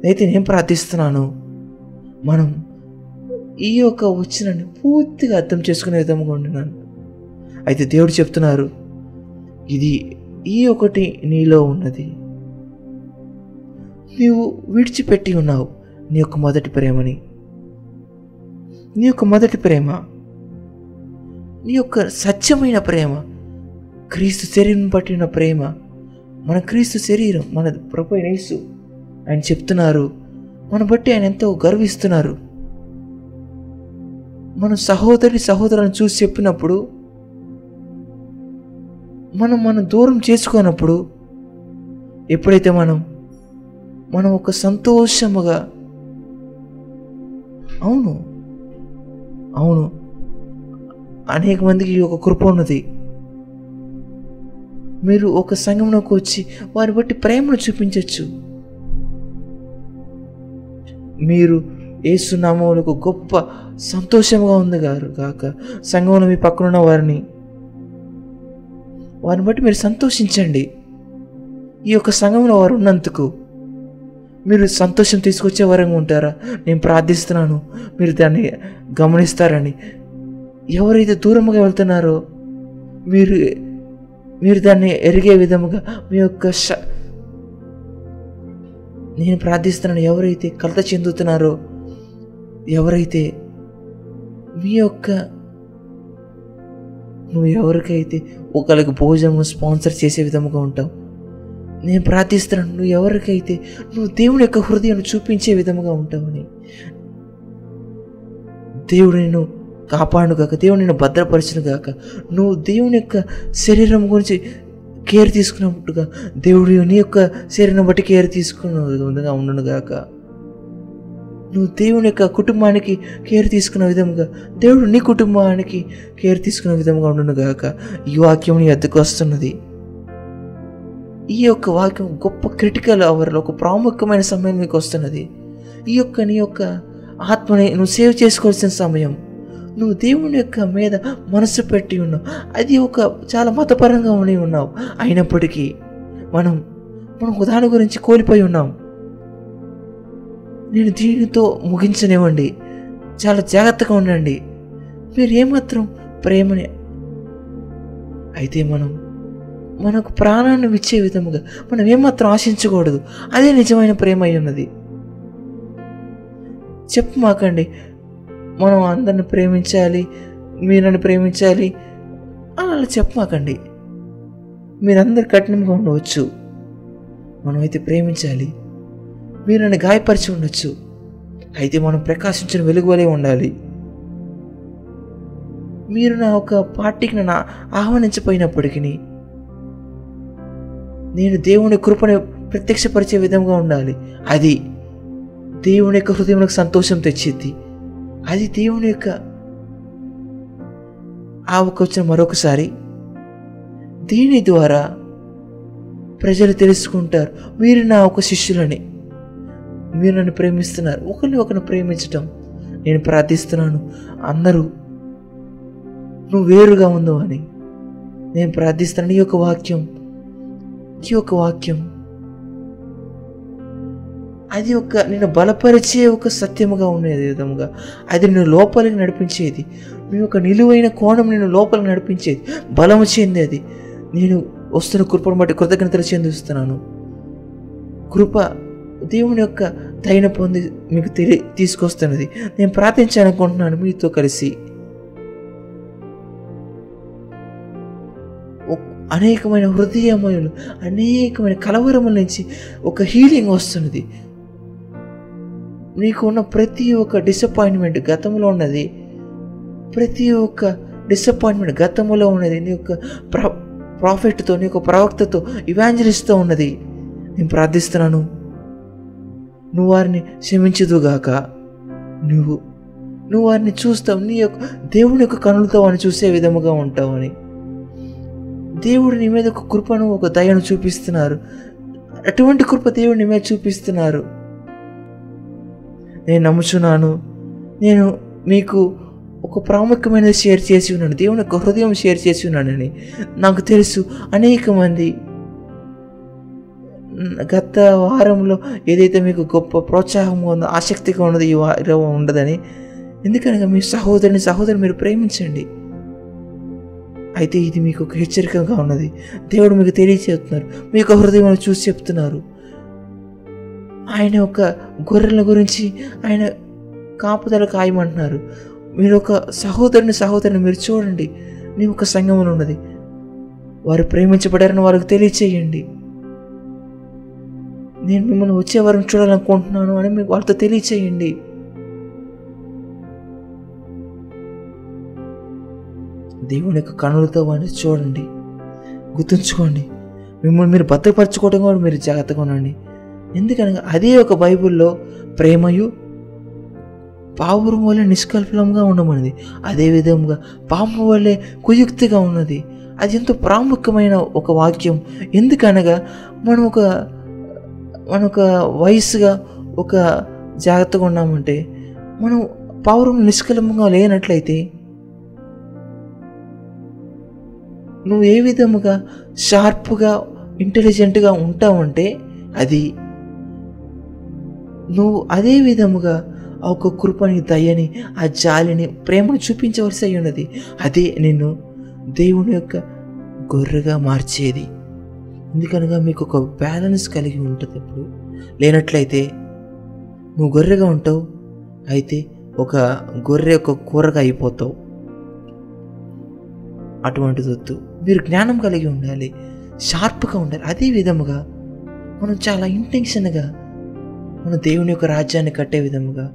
అయితే నేను ప్రార్థిస్తున్నాను. మనం ఈ యొక్క వచనాన్ని పూర్తిగా అర్థం చేసుకునే విధంగా ఉంటున్నాను అయితే దేవుడు చెప్తున్నారు ఇది ఈ ఒకటి నీలో ఉన్నది. నీవు విడిచిపెట్టి ఉన్నావు నీ యొక్క మొదటి ప్రేమని. నీ యొక్క మొదటి ప్రేమ నీ యొక్క సత్యమైన ప్రేమ క్రీస్తు శరీరం పట్టిన ప్రేమ మన క్రీస్తు శరీరం మన ప్రభు నేసు ఆయన చెప్తున్నారు మన బట్టి ఆయన ఎంతో గర్విస్తున్నారు. మన సహోదరి సహోదరులను చూసి చెప్పినప్పుడు మనం మనం దూరం చేసుకున్నప్పుడు ఎప్పుడైతే మనం మనం ఒక సంతోషముగా అవును అవును అనేక మందికి ఈ ఒక కృప ఉన్నది. మీరు ఒక సంఘంలోకి వచ్చి వారి బట్టి ప్రేమను చూపించవచ్చు మీరు ఏసునామములకు గొప్ప సంతోషంగా ఉంది గారు కాక సంఘంలో మీ పక్కనున్న వారిని వారిని బట్టి మీరు సంతోషించండి. ఈ యొక్క సంఘంలో వారు ఉన్నందుకు మీరు సంతోషం తీసుకొచ్చే వరంగా ఉంటారా? నేను ప్రార్థిస్తున్నాను మీరు దాన్ని గమనిస్తారని. ఎవరైతే దూరంగా వెళ్తున్నారో మీరు మీరు దాన్ని ఎరిగే విధముగా మీ యొక్క నేను ప్రార్థిస్తున్నాను ఎవరైతే కలత చెందుతున్నారో ఎవరైతే మీ యొక్క నువ్వు ఎవరికైతే ఒకరికి భోజనం స్పాన్సర్ చేసే విధముగా ఉంటావు నేను ప్రార్థిస్తున్నాను నువ్వు ఎవరికైతే నువ్వు దేవుని యొక్క హృదయం చూపించే విధముగా ఉంటావని. దేవుడు నేను కాపాడు కాక దేవుడు నేను భద్రపరచును కాక నువ్వు దేవుని యొక్క శరీరం గురించి కేర్ తీసుకున్నట్టుగా దేవుడు నీ యొక్క శరీరం బట్టి కేర్ తీసుకున్న విధంగా ఉండును గాక. నువ్వు దేవుని యొక్క కుటుంబానికి కేర్ తీసుకున్న విధంగా దేవుడు నీ కుటుంబానికి కేర్ తీసుకున్న విధంగా ఉండును గాక. ఈ వాక్యం నీ ఎద్దకు వస్తున్నది. ఈ యొక్క వాక్యం గొప్ప క్రిటికల్ అవర్లో ఒక ప్రాముఖ్యమైన సమయం నీకు వస్తున్నది. ఈ యొక్క నీ యొక్క ఆత్మని నువ్వు సేవ్ చేసుకోవాల్సిన సమయం. నువ్వు దేవుని యొక్క మీద మనసు పెట్టి ఉన్నావు. అది ఒక చాలా మతపరంగా ఉండి ఉన్నావు. అయినప్పటికీ మనం మనం దాని గురించి కోల్పోయి ఉన్నాం. నేను దీనితో ముగించనివ్వండి. చాలా జాగ్రత్తగా ఉండండి. మీరు ఏమాత్రం ప్రేమని అయితే మనం మనకు ప్రాణాన్ని ఇచ్చే విధముగా మనం ఏమాత్రం ఆశించకూడదు. అదే నిజమైన ప్రేమ అయి ఉన్నది. చెప్పు మాకండి మనం అందరిని ప్రేమించాలి మీరు నన్ను ప్రేమించాలి అలా చెప్పమాకండి. మీరందరు కఠినంగా ఉండవచ్చు. మనమైతే ప్రేమించాలి. మీరు నన్ను గాయపరిచి ఉండొచ్చు. అయితే మనం ప్రకాశించిన వెలుగువలే ఉండాలి. మీరు నా ఒక పార్టీకి నన్ను ఆహ్వానించపోయినప్పటికీ నేను దేవుని కృపను ప్రత్యక్షపరిచే విధంగా ఉండాలి. అది దేవుని యొక్క హృదయంలో సంతోషం తెచ్చిద్ది అది దేవుని యొక్క ఆ ఒక వచ్చిన మరొకసారి దీని ద్వారా ప్రజలు తెలుసుకుంటారు. మీరు నా ఒక శిష్యులని మీరు నన్ను ప్రేమిస్తున్నారు. ఒకరిని ఒకరిని ప్రేమించటం నేను ప్రార్థిస్తున్నాను. అందరూ నువ్వు వేరుగా ఉందో అని నేను ప్రార్థిస్తున్నాను. ఈ యొక్క వాక్యం ఈ యొక్క వాక్యం అది ఒక నేను బలపరిచే ఒక సత్యముగా ఉండేది విధముగా అది నేను లోపలికి నడిపించేది. నీ యొక్క నిలువైన కోణం నేను లోపలికి నడిపించేది. బలము చెందేది నేను వస్తున్న కృపను బట్టి కృతజ్ఞతలు చెందిస్తున్నాను. కృప దేవుని యొక్క తగిన పొంది మీకు తెలి తీసుకొస్తున్నది. నేను ప్రార్థించాలనుకుంటున్నాను మీతో కలిసి. అనేకమైన హృదయములు అనేకమైన కలవరముల నుంచి ఒక హీలింగ్ వస్తున్నది. నీకు ఉన్న ప్రతి ఒక్క డిసప్పాయింట్మెంట్ గతంలో ఉన్నది. ప్రతి ఒక్క డిసప్పాయింట్మెంట్ గతంలో ఉన్నది. నీ యొక్క ప్ర ప్రాఫిట్తో నీ యొక్క ప్రవక్తతో ఇవాంజలిస్తూ ఉన్నది. నేను ప్రార్థిస్తున్నాను. నువ్వు వారిని క్షమించదుగాక నువ్వు నువ్వు వారిని చూస్తావు. నీ యొక్క దేవుని యొక్క కనులతో వారిని చూసే విధముగా ఉంటావని. దేవుడు నీ మీద ఒక కృపను ఒక దయను చూపిస్తున్నారు. అటువంటి కృప దేవుడు నీ మీద చూపిస్తున్నారు. నేను నమ్ముచున్నాను. నేను మీకు ఒక ప్రాముఖ్యమైనది షేర్ చేసి ఉన్నాను. దేవుని యొక్క హృదయం షేర్ చేసి ఉన్నానని నాకు తెలుసు. అనేక మంది గత వారంలో ఏదైతే మీకు గొప్ప ప్రోత్సాహం ఉందో ఆసక్తిగా ఉన్నది ఈ వారం ఉండదని ఎందుకనగా మీ సహోదరుని సహోదరుని మీరు ప్రేమించండి. అయితే ఇది మీకు ఒక హెచ్చరికగా ఉన్నది. దేవుడు మీకు తెలియచేస్తున్నారు మీ యొక్క హృదయం చూసి చెప్తున్నారు. ఆయన యొక్క గొర్రెల గురించి ఆయన కాపుదల ఖాయమంటున్నారు. మీరు ఒక సహోదరుని సహోదరుని మీరు చూడండి. నీ ఒక సంఘంలో ఉన్నది. వారు ప్రేమించబడారని వారికి తెలియచేయండి. నేను మిమ్మల్ని వచ్చే వారం చూడాలనుకుంటున్నాను అని మీకు వాళ్ళతో తెలియచేయండి. దేవుని యొక్క కనులతో వాడిని చూడండి. గుర్తుంచుకోండి. మిమ్మల్ని మీరు భద్రపరచుకోవడం కూడా మీరు జాగ్రత్తగా ఉండండి. ఎందుకనగా అదే ఒక బైబిల్లో ప్రేమయు పావురం వల్ల నిష్కల్పలంగా ఉండమన్నది. అదే విధంగా పాము వల్లే కుయుక్తిగా ఉన్నది. అది ఎంతో ప్రాముఖ్యమైన ఒక వాక్యం. ఎందుకనగా మనం ఒక మన ఒక వయసుగా ఒక జాగ్రత్తగా ఉన్నామంటే మనం పావురం నిష్కలంగా లేనట్లయితే నువ్వు ఏ విధముగా షార్ప్గా ఇంటెలిజెంట్గా ఉంటావంటే అది నువ్వు అదే విధముగా ఆ ఒక కృపని దయని ఆ జాలిని ప్రేమను చూపించవలసి అయి ఉన్నది. అదే నిన్ను దేవుని యొక్క గొర్రెగా మార్చేది. ఎందుకనగా మీకు ఒక బ్యాలెన్స్ కలిగి ఉంటుంది ఇప్పుడు లేనట్లయితే నువ్వు గొర్రెగా ఉంటావు అయితే ఒక గొర్రె ఒక కూరగా అయిపోతావు. అటువంటిది వద్దు మీరు జ్ఞానం కలిగి ఉండాలి షార్ప్గా ఉండాలి. అదే విధముగా మనం చాలా ఇంటెన్షన్గా మన దేవుని యొక్క రాజ్యాన్ని కట్టే విధముగా.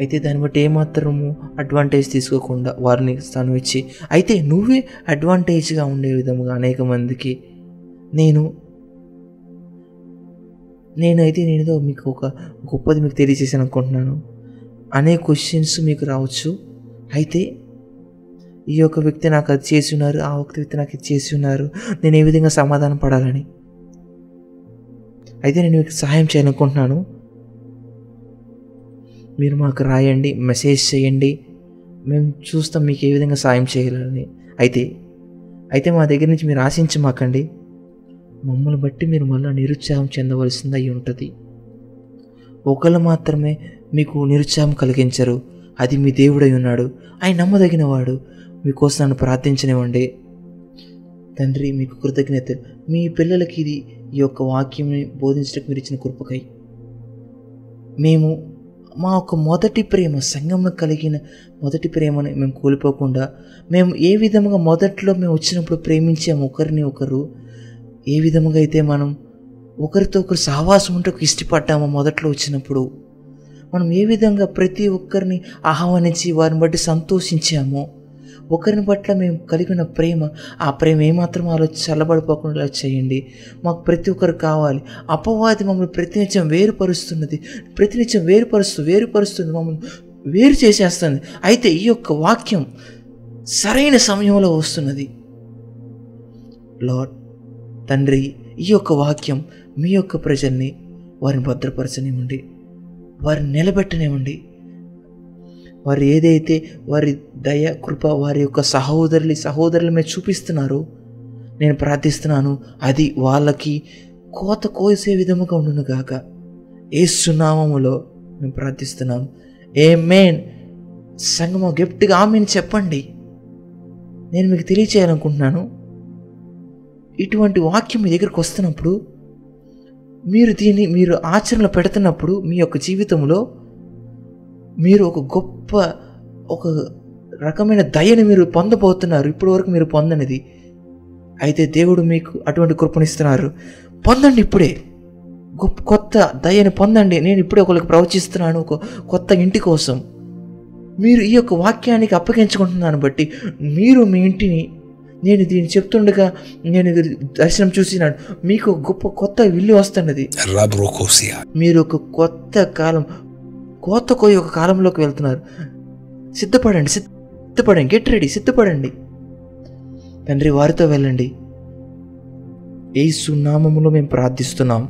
అయితే దాన్ని బట్టి ఏమాత్రము అడ్వాంటేజ్ తీసుకోకుండా వారిని స్థానం ఇచ్చి అయితే నువ్వే అడ్వాంటేజ్గా ఉండే విధముగా అనేక మందికి నేను నేనైతే నేనేదో మీకు ఒక గొప్పది మీకు తెలియజేసాను అనుకుంటున్నాను. అనేక క్వశ్చన్స్ మీకు రావచ్చు. అయితే ఈ యొక్క వ్యక్తి నాకు అది చేసి ఉన్నారు ఆ ఒక వ్యక్తి నాకు ఇది చేసి ఉన్నారు. నేను ఏ విధంగా సమాధానం పడాలని? అయితే నేను మీకు సహాయం చేయాలనుకుంటున్నాను. మీరు మాకు రాయండి మెసేజ్ చేయండి. మేము చూస్తాం మీకు ఏ విధంగా సాయం చేయాలని. అయితే అయితే మా దగ్గర నుంచి మీరు ఆశించమాకండి. మమ్మల్ని బట్టి మీరు మళ్ళీ నిరుత్సాహం చెందవలసింది అయి ఉంటుంది. ఒకళ్ళు మాత్రమే మీకు నిరుత్సాహం కలిగించరు. అది మీ దేవుడై ఉన్నాడు. ఆయన నమ్మదగినవాడు. మీకోసం నన్ను ప్రార్థించనివ్వండి. తండ్రి మీకు కృతజ్ఞత. మీ పిల్లలకి ఇది ఈ యొక్క వాక్యం బోధించడానికి మీరు ఇచ్చిన కృపకై. మేము మా యొక్క మొదటి ప్రేమ సంఘంలో కలిగిన మొదటి ప్రేమని మేము కోల్పోకుండా మేము ఏ విధముగా మొదట్లో మేము వచ్చినప్పుడు ప్రేమించాము ఒకరిని ఒకరు ఏ విధముగా అయితే మనం ఒకరితో ఒకరు సహవాసం ఉంటే ఇష్టపడ్డామో మొదట్లో వచ్చినప్పుడు మనం ఏ విధంగా ప్రతి ఒక్కరిని ఆహ్వానించి వారిని బట్టి సంతోషించామో ఒకరిని పట్ల మేము కలిగిన ప్రేమ ఆ ప్రేమ ఏమాత్రం అలా చల్లబడిపోకుండా చేయండి. మాకు ప్రతి ఒక్కరు కావాలి. అపవాది మమ్మల్ని ప్రతినిత్యం వేరుపరుస్తున్నది. ప్రతినిత్యం వేరుపరుస్తూ వేరుపరుస్తుంది మమ్మల్ని వేరు చేసేస్తుంది. అయితే ఈ యొక్క వాక్యం సరైన సమయంలో వస్తున్నది. లార్డ్ తండ్రి ఈ యొక్క వాక్యం మీ యొక్క ప్రజల్ని వారిని భద్రపరచనివ్వండి. వారిని నిలబెట్టనివ్వండి. వారు ఏదైతే వారి దయ కృప వారి యొక్క సహోదరులు సహోదరుల మీద చూపిస్తున్నారో నేను ప్రార్థిస్తున్నాను అది వాళ్ళకి కోత కోసే విధముగా ఉండును గాక. ఏ సునామములో మేము ప్రార్థిస్తున్నాం ఏ మేన్ సంగమ గిఫ్ట్గా ఆమెను చెప్పండి. నేను మీకు తెలియచేయాలనుకుంటున్నాను. ఇటువంటి వాక్యం మీ దగ్గరికి వస్తున్నప్పుడు మీరు దీన్ని మీరు ఆచరణలో పెడుతున్నప్పుడు మీ యొక్క జీవితంలో మీరు ఒక గొప్ప ఒక రకమైన దయని మీరు పొందబోతున్నారు. ఇప్పటి వరకు మీరు పొందనిది. అయితే దేవుడు మీకు అటువంటి కృపణిస్తున్నారు పొందండి ఇప్పుడే. గొప్ప కొత్త దయని పొందండి. నేను ఇప్పుడే ఒకరికి ప్రవచిస్తున్నాను ఒక కొత్త ఇంటి కోసం. మీరు ఈ యొక్క వాక్యానికి అప్పగించుకుంటున్నాను బట్టి మీరు మీ ఇంటిని నేను దీన్ని చెప్తుండగా నేను దర్శనం చూసినాను. మీకు గొప్ప కొత్త ఇల్లు వస్తున్నది. మీరు ఒక కొత్త కాలం కోత కోయి ఒక కాలంలోకి వెళ్తున్నారు. సిద్ధపడండి సిద్ధపడండి గెట్ రెడీ సిద్ధపడండి. తండ్రి వారితో వెళ్ళండి. ఏసు సున్నామములో మేము ప్రార్థిస్తున్నాం.